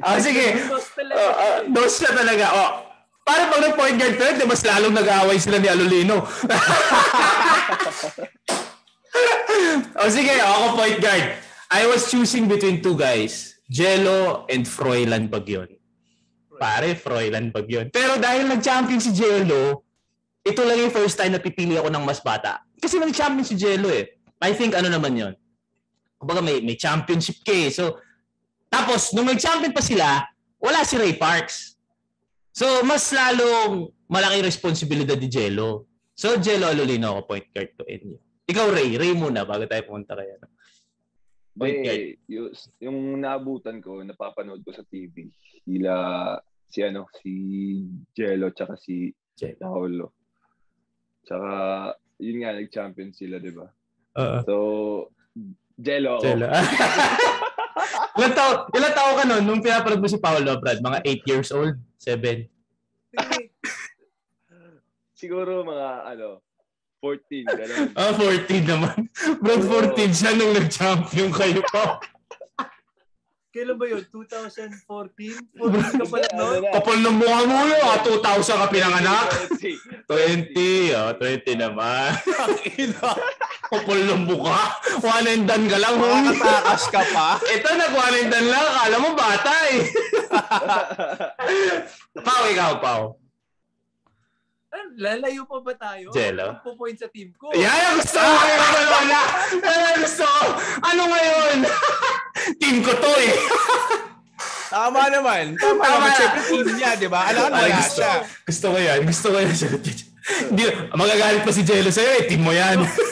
Ah, sige. Dos talaga. Uh, uh, dos na talaga. Oh. Para pag nag-point guard ka, di mas lalong nag-aaway sila ni Alolino. o sige, ako point guard. I was choosing between two guys. Jello and Froilan Bagyon. Pare, Froilan Bagyon. Pero dahil nag-champion si Jello, ito lang yung first time na pipili ako ng mas bata. Kasi nag-champion si Jello eh. I think ano naman yon. Kumbaga may, may championship ka eh. So, tapos, nung nag-champion pa sila, wala si Ray Parks. So, mas lalong malaki responsibilidad ni Jello. So, Jello Alolino ako point guard to NU. Ikaw, Ray. Ray muna bago tayo pumunta kaya. Point guard. Eh, yung, yung naabutan ko, napapanood ko sa TV, sila, si ano, si Jello, tsaka si Jello. Paolo. Tsaka, yun nga, nag-champion sila, di ba? Oo. So, Jello. Jello. ilan tao, ilan tao ka nun nung pinapanood mo si Paolo, Brad? Mga 8 years old? 7? Hindi. Siguro mga, ano, 14, gano'n. Ah, 14 naman. Brad, 14 siya nung nag-champion kayo pa. Kailan ba yun? 2014? 14 ka pala, no? Ano? Kapal ng mukha mo yun. Ah, 2,000 ka pinanganak. 20. 20. Oh, 20 naman. Kapal ng mukha. One and done ka lang. Makakatakas ka pa. Ito, nag-one and done lang. Akala mo bata eh. Pau, ikaw, Pau. Ano, lalayo pa ba tayo? Jello. Magpo-point sa team ko. Yan ang gusto ko ngayon, Malona. Yan ang gusto ko. Ano ngayon? Team ko to eh. Tama naman. Tama, Tama. naman. Siyempre team niya, di ba? Alam Ay, wala gusto, siya. gusto ko yan. Gusto ko yan. Hindi, magagalit pa si Jello sa'yo eh. Team mo yan.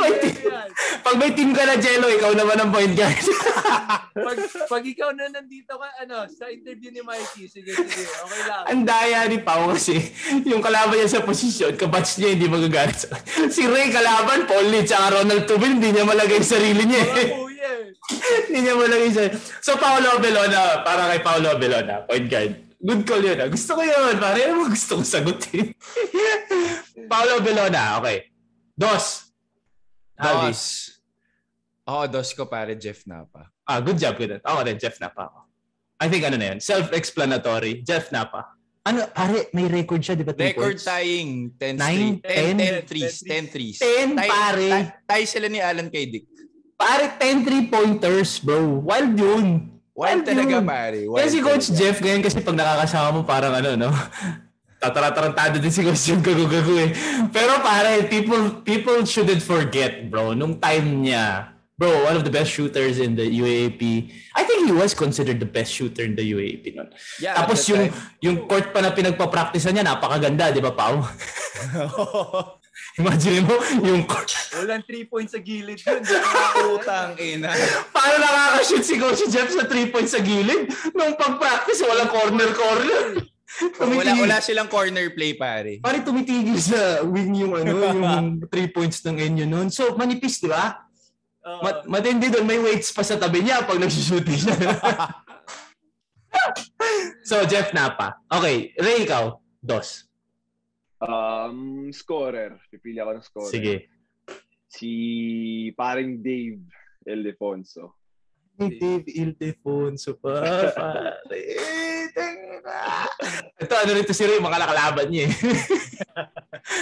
Pwede yan, Ay, pwede yan. Pag may team ka na Jello, ikaw naman ang point guard. Pag, pag ikaw na nandito ka, ano, sa interview ni Mikey, sige, sige, okay lang. ang daya ni Pao kasi yung kalaban niya sa posisyon, kabatch niya hindi magagalit Si Ray kalaban, Paul Lee, tsaka Ronald Tubin, hindi niya malagay yung sarili niya Mga eh. eh. hindi niya malagay sa... So, Paolo Belona, para kay Paolo Belona, point guard. Good call yun. ah. Gusto ko yun. Pare, ano mo gusto ko sagutin? Paolo Belona, okay. Dos. Dos. Oo, dos ko pare Jeff Napa. Ah, good job, good. Ako rin, Jeff Napa ako. I think ano na yun, self-explanatory. Jeff Napa. ano, pare, may record siya, di ba? Record points? tying. 10 Nine, 10, 10, 10 10 10 10 pare. Tie sila ni Alan kay Dick. Pare, 10 three-pointers, bro. Wild yun. Wild, Wild talaga, yun. pare. Wild kasi Coach. Jeff, ngayon kasi pag nakakasama mo, parang ano, no? Tatara-tarantado din si Coach Jeff, gago-gago eh. Pero pare, people, people shouldn't forget, bro. Nung time niya, bro, one of the best shooters in the UAAP. I think he was considered the best shooter in the UAAP nun. Yeah, Tapos yung time. yung court pa na pinagpa-practice niya, napakaganda, di ba, Pao? Imagine mo, yung coach. Walang 3 points sa gilid yun. Utang ina. Paano nakaka-shoot si Coach Jeff sa 3 points sa gilid? Nung pag-practice, walang corner-corner. Wala, wala silang corner play, pare. Pare, tumitigil sa wing yung ano, yung 3 points ng Enyo noon. So, manipis, di ba? Uh, Mat- matindi doon, may weights pa sa tabi niya pag nagsushooting siya. so, Jeff Napa. Okay, Ray, ikaw. Dos. Um, scorer. Pipili ako ng scorer. Sige. Si paring Dave Ildefonso. Dave Ildefonso pa, pare. Ito, ano rito si Ray, mga nakalaban niya eh.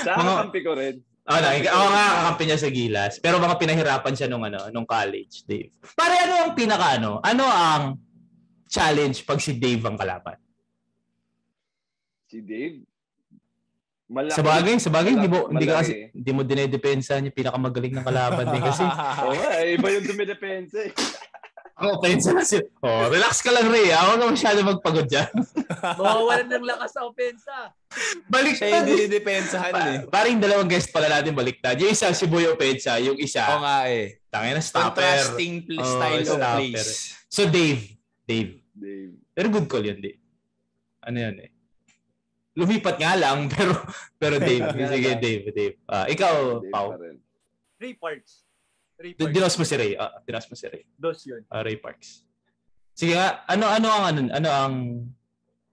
Sa mga, kampi ko rin. Oh, na, ako nga kakampi niya sa Gilas. Pero mga pinahirapan siya nung ano, nung college, Dave. Pare, ano ang pinaka ano? Ano ang challenge pag si Dave ang kalaban? Si Dave? Malaki. Sa bagay, sa bagay, hindi mo, hindi ka kasi, hindi mo dinedepensa niya pinakamagaling ng kalaban din kasi. Oo, oh, iba yung dumidepensa eh. Ang opensa na sila. Oh, relax ka lang, Ray. Ako na masyado magpagod dyan. Mawawalan ng lakas sa opensa. Baliktad. Siya yung dinidepensahan pa, eh. Parang dalawang guest pala natin baliktad. Yung isa si Boy Opensa, yung isa. Oo nga eh. Tangin na stopper. Contrasting oh, style of plays. So Dave. Dave. Dave. Pero good call yun, Dave. Ano yun eh. Lumipat nga lang, pero pero Dave. Sige, Dave, Dave. Uh, ikaw, Dave Pau. Three parts. Ray Parks. Dinos mo si Ray. Uh, dinos mo si Ray. Dos yun. Uh, Ray Parks. Sige nga, ano ano ang ano, ano ang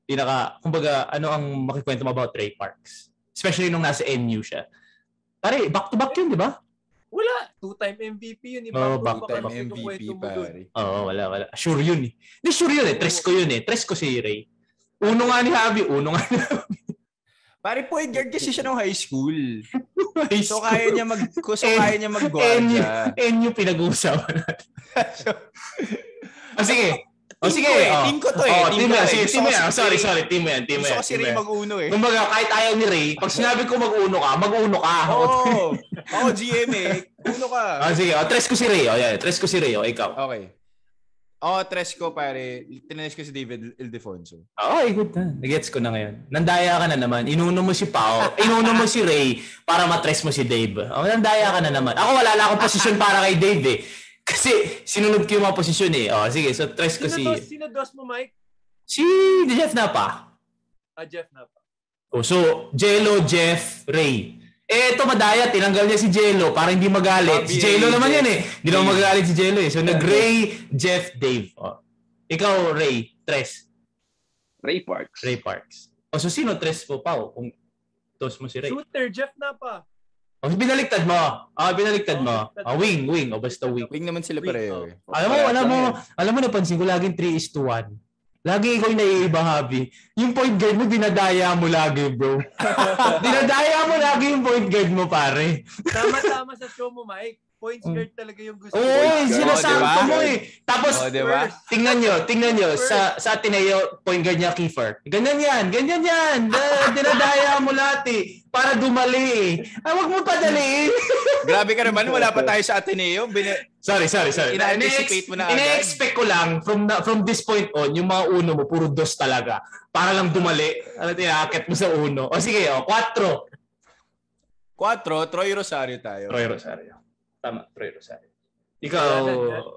pinaka kumbaga ano ang makikwento mo about Ray Parks? Especially nung nasa NU siya. Pare, back to back yun, di ba? Wala. Two-time MVP yun. Iba oh, back to back MVP, pare. Oo, oh, wala, wala. Sure yun eh. Hindi, sure yun eh. Tres ko yun eh. Tres ko si Ray. Uno nga ni Javi, uno nga ni Javi. Pare point guard kasi siya nung high school. high so kaya niya mag so kaya niya mag-guardia. NU pinag-uusapan natin. so, oh, sige. Oh, sige, eh. oh. team ko to eh. Oh, team, team, yan, sige, team yan. Sorry, sorry, team yan, team yan. Gusto ko si Ray mag-uno eh. Kumbaga, kahit ayaw ni Ray, pag sinabi ko mag-uno ka, mag-uno ka. Oo. Oh, ako GM eh. Uno ka. Ah, sige, oh, tres ko si Ray. Oh, yeah, tres ko si Ray. Oh, ikaw. Okay. Oh, tres ko pare. Tines ko si David Ildefonso. Oh, good na. Nagets ko na ngayon. Nandaya ka na naman. Inuno mo si Pao. Inuno mo si Ray para matres mo si Dave. Oh, nandaya ka na naman. Ako wala lang akong posisyon para kay Dave eh. Kasi sinunod ko yung mga posisyon eh. Oh, sige, so tres ko sino si... Sino dos mo, Mike? Si Jeff Napa. Ah, Jeff Napa. Oh, so, Jello, Jeff, Ray. Eh, ito madaya, tinanggal niya si Jello para hindi magalit. Si Jello naman yan eh. Hindi naman magalit si Jello eh. So, nag-Ray, Jeff, Dave. Oh. Ikaw, Ray, Tres. Ray Parks. Ray Parks. O, oh, so sino Tres po pa? Kung tos mo si Ray. Shooter, Jeff na pa. O, oh, binaliktad mo. Ah, binaliktad mo. Ah, wing, wing. O, basta wing. Wing naman sila pareho. Eh. Alam mo, alam mo, alam mo, napansin ko laging 3 is to 1. Lagi ikaw yung naiiba, Habi. Yung point guard mo, dinadaya mo lagi, bro. dinadaya mo lagi yung point guard mo, pare. Tama-tama sa show mo, Mike. Point guard talaga yung gusto Oo, oh, sinasampo oh, diba? mo eh. Tapos, oh, diba? tingnan nyo, tingnan nyo, sa, sa Ateneo, point guard niya, Kiefer. Ganyan yan, ganyan yan. Dinadaya mo lahat eh. Para dumali eh. Ay, ah, wag mo padali eh. Grabe ka naman, wala pa tayo sa Ateneo. Bin- sorry, sorry, sorry. Ina-anticipate mo na agad. Ina-expect ko lang, from the, from this point on, yung mga uno mo, puro dos talaga. Para lang dumali. Ano, tinakit mo sa uno. O sige, o, quattro. Quattro, Troy Rosario tayo. Troy Rosario. Tama, Troy Rosario. Ikaw,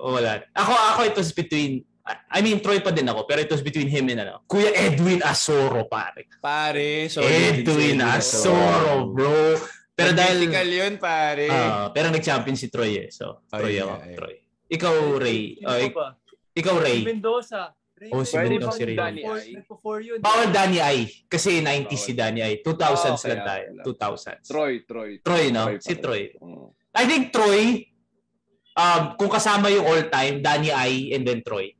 oh, wala. Ako, ako ito between, I mean, Troy pa din ako, pero it was between him and ano, Kuya Edwin Asoro, pare. Pare, so Edwin Asoro, bro. Pero dahil... Political yun, pare. Uh, pero nag-champion si Troy eh. So, oh, Troy yeah, ako. Yeah. Troy. Ikaw, Ray. Uh, ikaw, Ray. Mendoza. Ray. Oh, si Mendoza, si Ray. Bawal Danny I. Kasi 90s si Danny I. 2000s lang tayo. 2000s. Troy, Troy. Troy, no? si Troy. Mm. I think Troy, um, kung kasama yung all-time, Danny I and then Troy.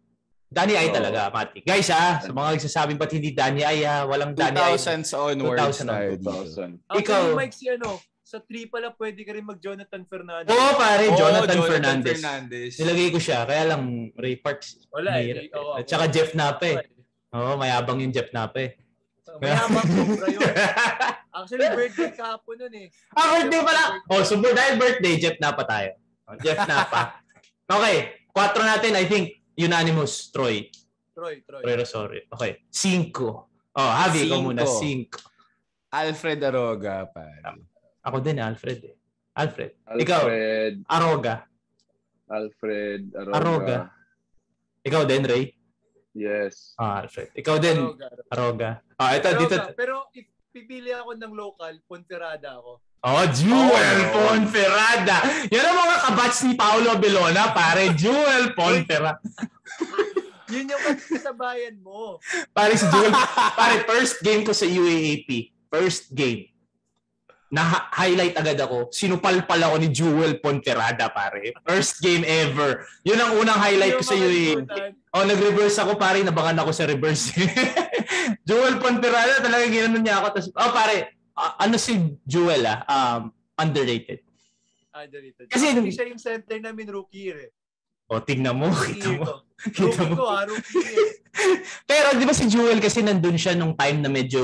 Danny Ay talaga, Mati. Guys ha, sa mga nagsasabing ba't hindi Danny Ay ha, walang Danny Ay. 2000s onwards 2000 tayo 2000. dito. Actually, Ikaw. Mike, si ano, sa 3 pala pwede ka rin mag-Jonathan Fernandez. Oo pare, Oo, Jonathan, Fernandez. Fernandez. Nilagay ko siya, kaya lang Ray Parks. Wala eh. Oo, At saka Jeff Nape. Eh. Oo, mayabang yung Jeff Nape. Mayabang sobra yun. Actually, birthday kahapon nun eh. ah, birthday pala! Oh, so dahil birthday, Jeff Napa tayo. Oh, Jeff Napa. Okay, kwatro natin, I think, unanimous, Troy. Troy, Troy. Troy Rosario. Okay, cinco. Oh, Javi, ikaw muna, cinco. Alfred Aroga, pare. Ako din, Alfred eh. Alfred. Ikaw, Alfred, Aroga. Alfred Aroga. Aroga. Ikaw din, Ray? Yes. Ah, Alfred. Ikaw din, Aroga. Aroga. Ah, ito, Aroga. dito. Pero if pipili ako ng local, Ponferrada ako. Oh, Jewel Oh. Ponferrada. Yan ang mga kabats ni Paolo Belona, pare. Jewel Ponferrada. Yun yung kasabayan mo. Pare si Jewel. pare, first game ko sa UAAP. First game. Na-highlight agad ako. Sinupalpal ako ni Jewel Ponferrada, pare. First game ever. Yun ang unang highlight ko sa UAAP. Oh, nag-reverse ako, pare. Nabangan ako sa reverse. Jewel Ponferrada, talaga ginanon niya ako. Tas, oh, pare, ah, ano si Jewel, ah? Um, underrated. Dito. Kasi- Kasi siya yung center namin rookie eh. O, tignan mo. Kita mo. Kita mo. ah, year. Pero di ba si Jewel kasi nandun siya nung time na medyo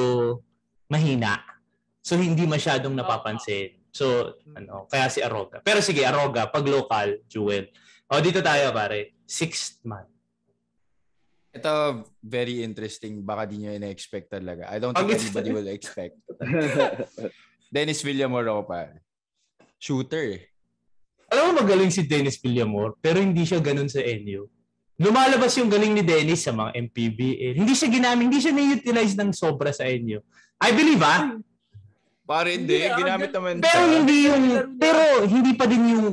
mahina. So hindi masyadong napapansin. So ano, kaya si Aroga. Pero sige, Aroga, pag local, Jewel. O dito tayo pare. Sixth man. Ito, very interesting. Baka di nyo ina-expect talaga. I don't think Pag- anybody will expect. Dennis Villamor ako, pare. Shooter. Alam mo magaling si Dennis Villamor, pero hindi siya ganun sa NU. Lumalabas yung galing ni Dennis sa mga MPBL. Hindi siya ginamit, hindi siya na-utilize ng sobra sa NU. I believe ah. Pare, hindi. Hindi, ah, Ginamit gan- naman Pero siya. hindi yung, pero hindi pa din yung,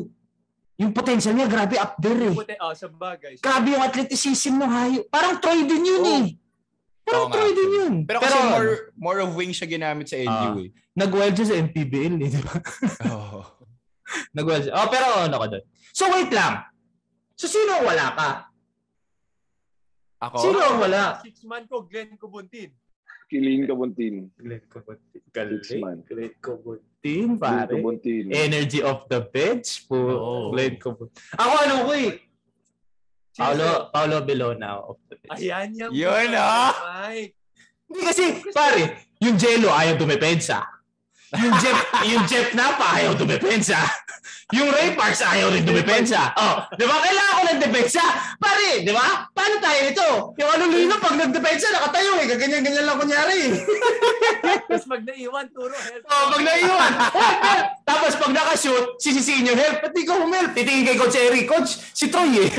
yung potential niya, grabe up there eh. Puti, ah, sa bagay. Grabe yung athleticism ng hayo. Parang Troy din yun Oo. eh. Parang nga. Troy din yun. Pero kasi more more of wing siya ginamit sa NU eh. Nag-wild siya sa MPBL eh, di ba? Oh. Nag-wild siya. Oh, pero ano ka doon? So wait lang. So sino wala ka? Ako? Sino wala? Six man ko, Glenn Kubuntin. Kilin Kabuntin. Glenn Kubuntin. Six man. Glenn Kubuntin, Kilin pare. Kabuntin. Energy of the bench po. Oo. Glenn Kubuntin. Ako ano ko eh. Paolo, Paolo Belona of the bench. Ayan yung Yun, ah! Hindi kasi, pare, yung Jello ayaw dumepensa. Yung Jeff, yung Jeff Napa ayaw dumepensa. Yung Ray Parks ayaw rin dumepensa. Oh, di ba? Kailangan ko ng depensa. Pare, di ba? Paano tayo ito? Yung ano Lino, pag nagdepensa, nakatayo eh. Ganyan-ganyan lang kunyari. Tapos pag naiwan, turo help. Oh, pag naiwan. Tapos pag nakashoot, sisisiin yung help. Pati ko humel. Titingin kay Coach Eric. Coach, si Troy eh.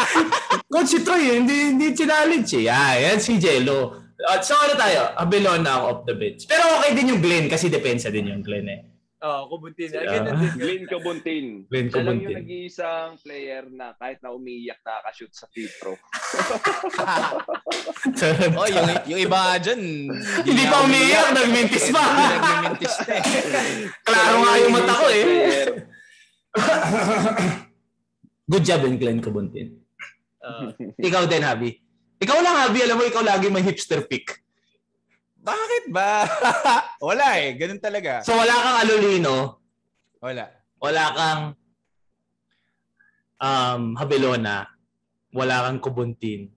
Coach, si Troy eh. Hindi, hindi challenge eh. Ah, yan si Jello. At so ano tayo? Abelon na ako off the bench. Pero okay din yung Glenn kasi depensa din yung Glenn eh. Oh, Kubuntin. Ay, ganun din. Glenn Kabuntin. Glenn Siya lang yung nag-iisang player na kahit na umiiyak nakaka-shoot sa free throw. oh, yung, yung iba dyan. Hindi pa umiiyak, nagmintis pa. Nagmintis na eh. Klaro nga yung mata ko eh. Good job din Glenn Kabuntin. Ah, Ikaw din, Habi. Ikaw lang, Habi. Alam mo, ikaw lagi may hipster pick. Bakit ba? Wala eh. Ganun talaga. So wala kang Alolino, Wala. wala kang um, Habelona, wala kang Kubuntin.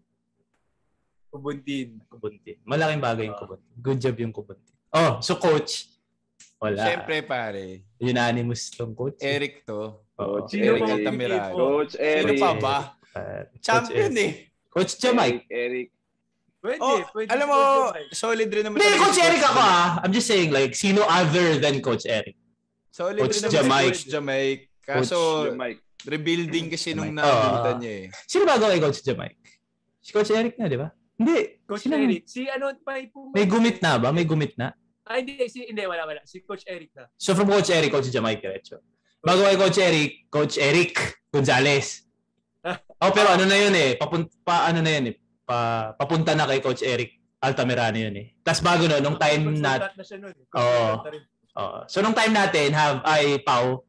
Kubuntin. Kubuntin. Malaking bagay yung. Kubuntin. Good job yung Kubuntin. Oh, so coach. Wala. Siyempre pare. Unanimous tong coach. Eric to. Oo. Coach Sino Eric Altamirano. Coach Sino Eric. pa ba? Uh, Champion Coach eh. Coach Jamike. Eric, Eric. Pwede, Oh, pwede. alam mo, solid rin naman. Hindi, Coach si Eric ako ah. I'm just saying like, sino other than Coach Eric? Solid Coach rin naman Coach Jamike. Kaso, Coach rebuilding kasi nung nabutan Ah. niya eh. Sino bago kay Coach Jamike? Si Coach Eric na, di ba? Hindi. Coach Sino? Eric. Si ano pa po? May gumit na ba? May gumit na? Ay, hindi. Si, hindi, wala, wala. Si Coach Eric na. So from Coach Eric, Coach Jamike diretso. Bago kay Coach Eric, Coach Eric Gonzalez. Oh, pero ano na yun eh, papun pa ano na yun eh, pa, papunta na kay Coach Eric Altamirano yun eh. Tapos bago no, nung time na, Consultant na siya nun. Oo. Rin. oh, so nung time natin, have ay Pau,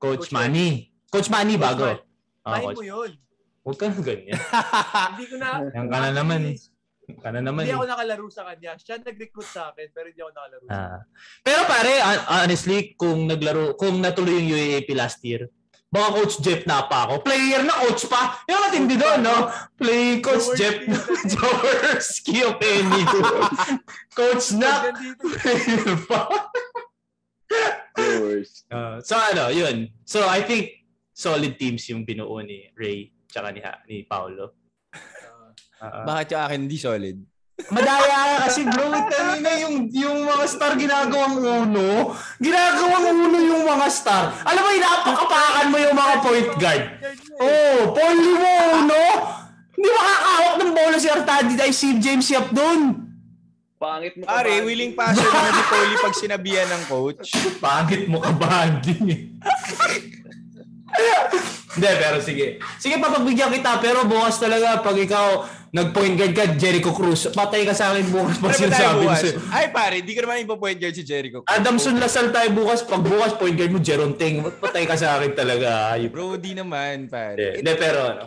Coach Coach Manny. Coach Manny Coach bago. Oh, Time coach. mo yun. Huwag ka na ganyan. hindi ko na... Yan ka na naman eh. Ka na naman Hindi eh. ako nakalaro sa kanya. Siya nag-recruit sa akin, pero hindi ako nakalaro sa kanya. Ah. Pero pare, hon- honestly, kung naglaro, kung natuloy yung UAAP last year, baka Coach Jeff na pa ako. Player na coach pa. Yung matindi doon, no? Play Coach Jeff na Jaworski o Penny doon. Coach na. Player pa. Yours. Ah, so ano, yun. So I think solid teams yung binuo ni Ray tsaka ni, Ha- ni Paolo. Ah, Bakit yung akin hindi solid? Madaya ka kasi bro, kanina yung, yung mga star ginagawang uno. Ginagawang uno yung mga star. Alam mo, inapakapakan mo yung mga point guard. Oh, poli mo uno. Hindi makakahawak ng bola si Artadi dahil si James Yap doon. Pangit mo Pare, Bandi. willing passer naman ni Poli pag sinabihan ng coach. Pangit mo ka banding. Hindi, pero sige. Sige, papagbigyan kita. Pero bukas talaga, pag ikaw nag-point guard ka, Jericho Cruz, patay ka sa akin bukas pag Ano sinasabi ko bukas? sa'yo. Ay pare, di ka naman ipo-point guard si Jericho. Adamson Lasal tayo bukas. Pag bukas, point guard mo, Jeron Ting. Patay ka sa akin talaga. Ayup. Bro, di naman Hindi, pare. hindi, pero ano.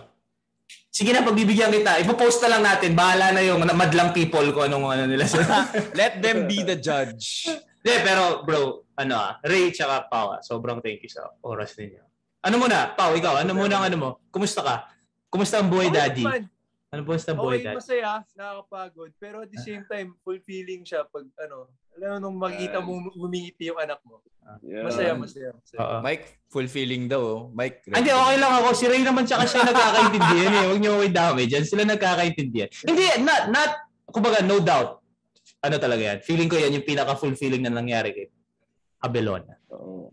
Sige na, pagbibigyan kita. Ipopost na lang natin. Bahala na yung madlang people ko anong ano nila. Let them be the judge. Hindi, pero bro, ano ah, Ray tsaka Pao, ah, sobrang thank you sa oras ninyo. Ano muna, Pao, ikaw, ano muna ang ano mo? Kumusta ka? Kumusta ang buhay, daddy? naman. Ano po ang buhay, Okay, daddy? masaya, nakakapagod. Pero at the same time, fulfilling siya pag ano, alam mo nung makita mo ngumingiti yung anak mo. Yeah. Masaya, masaya. masaya. Oo. Mike, fulfilling daw. oh. Mike. Ah, Hindi, okay lang ako. Si Ray naman tsaka siya nagkakaintindihan eh. Huwag niyo ako idamay dyan. Sila nagkakaintindihan. Hindi, not, not, kumbaga, no doubt. Ano talaga yan? Feeling ko yan yung pinaka-fulfilling na nangyari kay Abelona. Oo.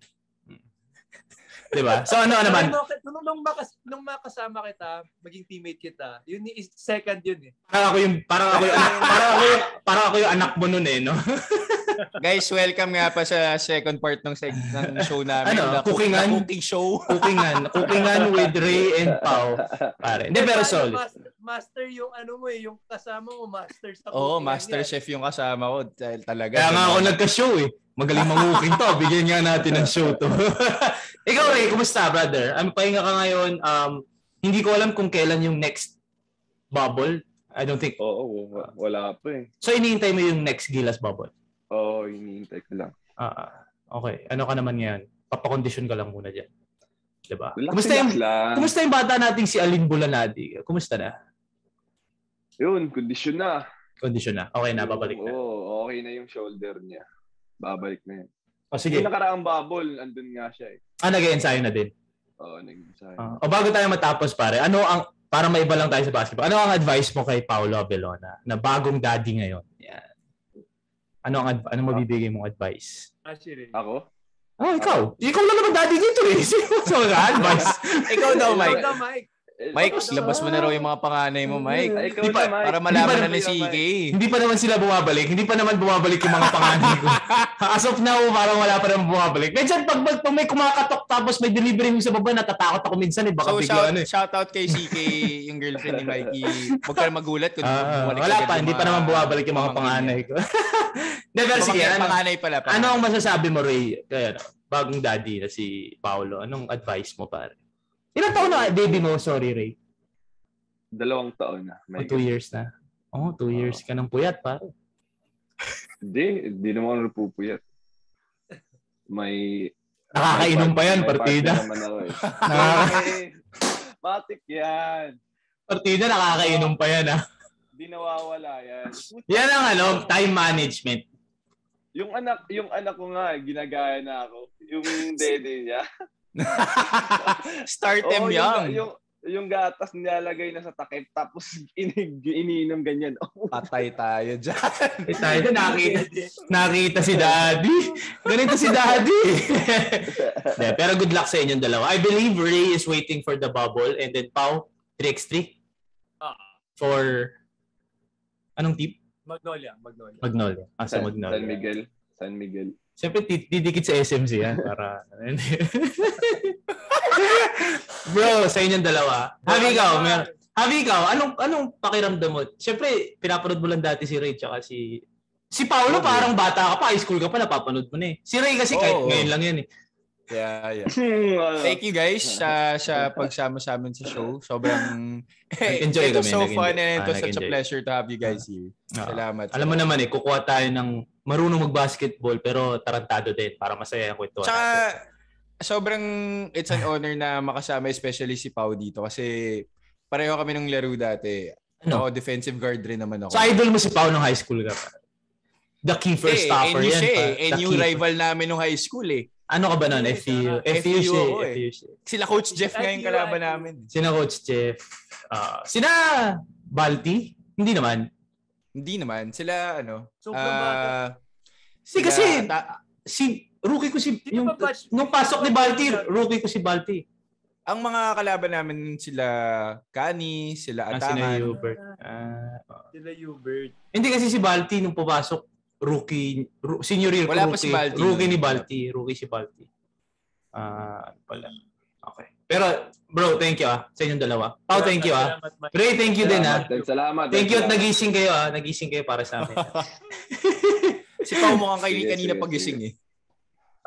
Di ba? So ano naman? Nung, nung, nung, makas, nung makasama kita, maging teammate kita, yun is second yun eh. Parang ako yung, parang ako yung, anak, parang ako yung, parang ako yung anak mo nun eh, no? Guys, welcome nga pa sa second part ng, seg- ng show namin. Ano, na, cookingan? cooking show. Cookingan. Cookingan with Ray and Pau. Pare. Hindi, pero solid. Master, master yung ano mo eh, yung kasama mo, master sa Oo, cooking master yan. chef yung kasama ko. Dahil talaga. Kaya nga ako nagka-show eh. Magaling manguking to. Bigyan nga natin ng show to. Ikaw Ray, kumusta brother? Ang pahinga ka ngayon. Um, hindi ko alam kung kailan yung next bubble. I don't think. Oo, wa- wala pa eh. So iniintay mo yung next Gilas bubble? Oo, hinihintay ko lang. Ah, ah. okay. Ano ka naman ngayon? Papakondisyon ka lang muna dyan. Diba? Kumusta yung, lang. kumusta yung bata nating si Alin Bulanadi? Kumusta na? Yun, kondisyon na. Kondisyon na. Okay na, babalik na. Oo, okay na yung shoulder niya. Babalik na yun. O sige. Yung nakaraang bubble, andun nga siya eh. Ah, nag-ensayo na din. Oo, nag-design. Ah, o bago tayo matapos pare, ano ang para maiba lang tayo sa basketball. Ano ang advice mo kay Paolo Abelona na bagong daddy ngayon? Yan. Ano ang ano mabibigay mong advice? Actually. Ako? Oh, ikaw. Ikaw lang naman daddy dito eh. Sino sa advice? Ikaw daw, Ikaw Mike. daw, Mike. Eh, Mike, labas mo na raw yung mga panganay mo, Mike. Ay, ikaw pa- na, Mike. Para malaman na ni CK. Hindi pa naman sila bumabalik. Hindi pa naman bumabalik yung mga panganay ko. As of now, parang wala pa naman bumabalik. Minsan, pag, pag, pag may kumakatok tapos may delivery mo sa baba, natatakot ako minsan eh. Baka So, bigla shout, ano eh. shout out kay CK, yung girlfriend ni Mikey. Huwag ka na magulat kung Ah, bumalik wala pa, hindi pa naman bumabalik yung mga panganay ko. Hindi, pero sige, ano, Panganay pala. ano ang masasabi mo, Ray, kaya bagong daddy na si Paolo? Anong advice mo, pare? Ilang taon na baby mo? Sorry, Ray. Dalawang taon na. O May two years na. Oh, two years ka ng puyat, pare. Hindi, hindi naman ako napupuyat. May... Nakakainom pa yan, may partida. naman ako eh. Matik yan. partida, nakakainom pa yan, ah. Di nawawala yan. Yan ang ano, time management. Yung anak, yung anak ko nga, ginagaya na ako. Yung dede niya. Start them yung, young. yung, yung gatas nilalagay na sa takip tapos inig, iniinom ganyan. Patay tayo dyan. Eh, tayo na nakita, nakita si daddy. Ganito si daddy. De, pero good luck sa inyong dalawa. I believe Ray is waiting for the bubble and then Pau, 3x3 Ah, for anong team? Magnolia, Magnolia. Magnolia. Ah, sa San, Magnolia. San Miguel. San Miguel. Siyempre, di- didikit sa SMC yan para... Bro, sa inyong dalawa. Habi ikaw, mer- Habi ikaw, anong, anong pakiramdam mo? Siyempre, pinapanood mo lang dati si Ray tsaka si... Si Paolo Oo. parang bata ka pa, high school ka pa, napapanood mo na eh. Si Ray kasi kahit Oo. ngayon lang yan eh. Yeah, yeah. Thank you guys sa sa pagsama sa amin sa show. Sobrang enjoy it kami. so fun and it was such a pleasure to have you guys here. Salamat. Alam mo naman eh, kukuha tayo ng marunong mag-basketball pero tarantado din para masaya ang kwento. Tsaka, sobrang it's an honor na makasama especially si Pau dito kasi pareho kami nung laro dati. Ano? Ako, defensive guard rin naman ako. So, idol mo si Pau nung high school ka pa? The key first eh, stopper yan. Siya, eh. And yung rival namin nung high school eh. Ano ka ba nun? FEU? FEU siya. FEU siya. Sila Coach Jeff ngayon kalaban namin. Sina Coach Jeff. Uh, sina Balti? Hindi naman. Hindi naman. Sila ano? So, uh, si kasi ta- si rookie ko si yung, nung pasok ni Balti, rookie ko si Balti. Ang mga kalaban namin sila Kani, sila Atangan. Ah, sila Hubert. Uh, sila Hubert. Hindi kasi si Balti nung pumasok, rookie, ro- senior year Wala rookie, pa si Balti. Rookie ni Balti. Rookie si Balti. Ah, uh, pala. Okay. Pero, bro, thank you ah. Sa inyong dalawa. Pao, thank you ah. Ray, thank you din ah. Salamat. Thank you at nagising kayo ah. Nagising kayo para sa amin. si Pao mukhang kayo kanina pagising eh.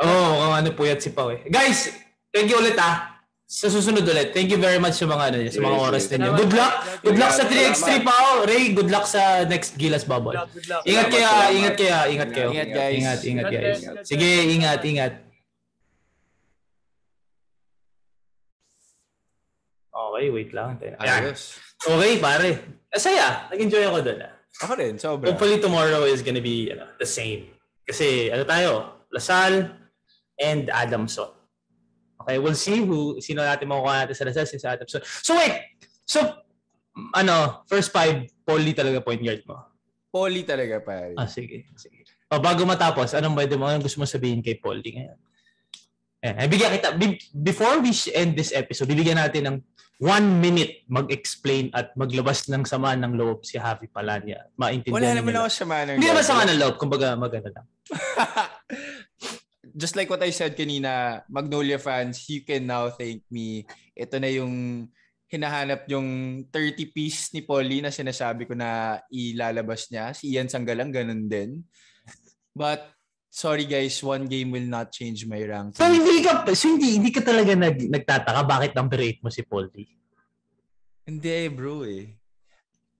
Oo, oh, ano po yan si Pao eh. Guys, thank you ulit ah sa susunod ulit. Thank you very much sa mga ano, sa mga oras ninyo. Good luck. Good luck sa 3x3 pa oh. Ray, good luck sa next Gilas Bubble. Ingat kayo, ingat kayo, ingat kayo. Ingat guys. Ingat, ingat guys. Sige, ingat, ingat. Okay, wait lang. Ayos. Okay, pare. Saya. Nag-enjoy ako doon. Ah. Ako rin, sobra. Hopefully tomorrow is gonna be know, the same. Kasi ano tayo, Lasal and Adamson. Okay, we'll see who sino natin makukuha natin sa Lasal si sa Adamson. So wait. So ano, first five, Polly talaga point guard mo. Polly talaga pare. Ah, sige, sige. O, bago matapos, anong pwede mo, anong gusto mo sabihin kay Polly ngayon? Eh, bigyan kita, before we end this episode, bibigyan natin ng one minute mag-explain at maglabas ng sama ng loob si Javi Palanya. Maintindihan Wala naman ako sama ng Hindi naman sama ng loob, kumbaga maganda lang. Just like what I said kanina, Magnolia fans, you can now thank me. Ito na yung hinahanap yung 30 piece ni Polly na sinasabi ko na ilalabas niya. Si Ian Sanggalang, ganun din. But sorry guys, one game will not change my rank. So hindi ka so hindi hindi ka talaga nag, nagtataka bakit number 8 mo si Polly? Hindi bro eh.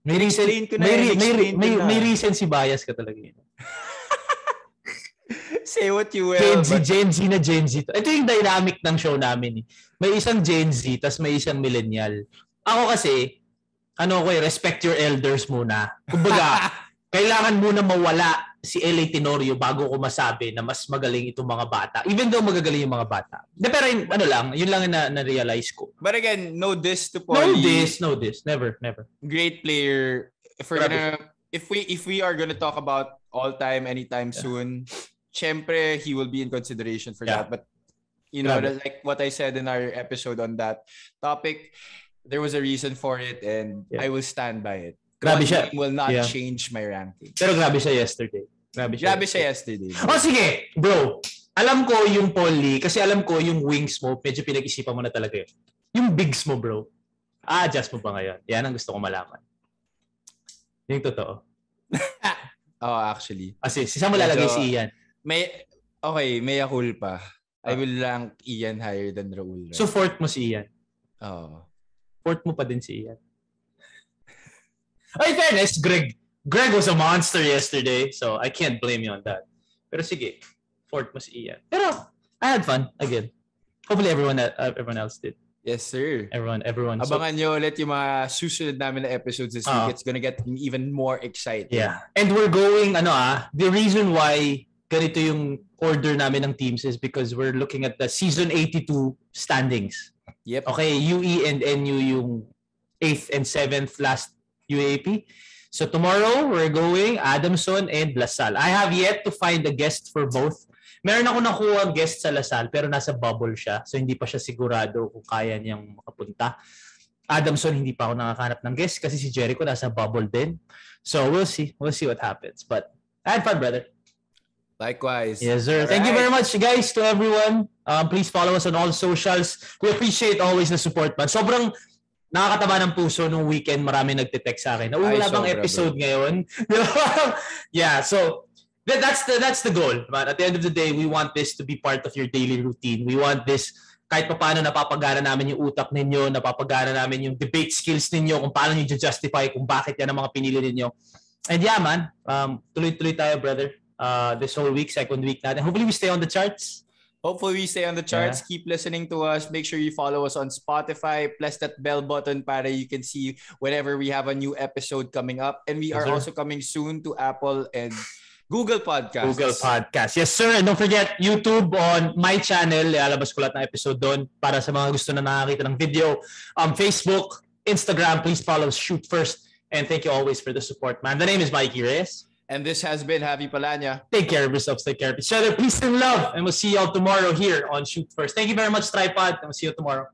May reason, ko na may, may, may, may reason si bias ka talaga yun. Say what you will. Gen Z, but... Gen Z na Gen Z. Ito yung dynamic ng show namin. Eh. May isang Gen Z, tas may isang millennial. Ako kasi, ano ko eh, respect your elders muna. Kumbaga, kailangan muna mawala si LA Tenorio bago ko masabi na mas magaling itong mga bata. Even though magagaling yung mga bata. De, pero yun, ano lang, yun lang na, na-realize ko. But again, no this to Paulie. No this, no this. Never, never. Great player. If we're gonna, if we, if we are gonna talk about all time, anytime yeah. soon, syempre, he will be in consideration for yeah. that. But, you know, like what I said in our episode on that topic, there was a reason for it and yeah. I will stand by it. Grabe siya. will not yeah. change my ranking. Pero grabe siya yesterday. Grabe siya. Grabe siya yesterday. Oh, sige. Bro, alam ko yung poly, kasi alam ko yung wings mo, medyo pinag-isipan mo na talaga yun. Yung bigs mo, bro. Ah-adjust mo ba ngayon? Yan ang gusto ko malaman. Yung totoo. oh, actually. Kasi, sisa mo lalagay so, si Ian? May, okay, may cool pa. I will rank Ian higher than Raul. Right? So, fourth mo si Ian? Oo. Oh. Fourth mo pa din si Ian? Ay, fairness, Greg. Greg was a monster yesterday, so I can't blame you on that. Pero sige, fourth mo si Ian. Pero I had fun again. Hopefully everyone uh, everyone else did. Yes, sir. Everyone, everyone. Abangan so, nyo ulit yung mga susunod namin na episodes this uh, week. It's gonna get even more exciting. Yeah. And we're going, ano ah, the reason why ganito yung order namin ng teams is because we're looking at the season 82 standings. Yep. Okay, UE and NU yung 8th and 7th last UAP. So tomorrow, we're going Adamson and Lasal. I have yet to find a guest for both. Meron ako nakuha guest sa Lasal pero nasa bubble siya. So hindi pa siya sigurado kung kaya niyang makapunta. Adamson, hindi pa ako nakakahanap ng guest kasi si Jericho nasa bubble din. So we'll see. We'll see what happens. But I had fun, brother. Likewise. Yes, sir. All Thank right. you very much, guys, to everyone. Um, please follow us on all socials. We appreciate always the support, man. Sobrang nakakataba ng puso nung weekend marami nagte-text sa akin. Na wala bang episode bro. ngayon? yeah, so that's the that's the goal. But at the end of the day, we want this to be part of your daily routine. We want this kahit pa paano napapagana namin yung utak ninyo, napapagana namin yung debate skills ninyo, kung paano nyo justify kung bakit yan ang mga pinili ninyo. And yeah, man, um, tuloy-tuloy tayo, brother. Uh, this whole week, second week natin. Hopefully we stay on the charts. Hopefully we stay on the charts. Yeah. Keep listening to us. Make sure you follow us on Spotify. Press that bell button para you can see whenever we have a new episode coming up. And we yes, are sir. also coming soon to Apple and Google Podcast. Google Podcast. Yes, sir. And don't forget, YouTube on my channel. Ialabas ko lahat ng episode doon para sa mga gusto na nakakita ng video. Um, Facebook, Instagram, please follow Shoot First. And thank you always for the support, man. The name is Mikey Reyes. And this has been Happy Palanya. Take care of yourselves. Take care of each other. Peace and love. And we'll see you all tomorrow here on Shoot First. Thank you very much, Tripod. And we'll see you tomorrow.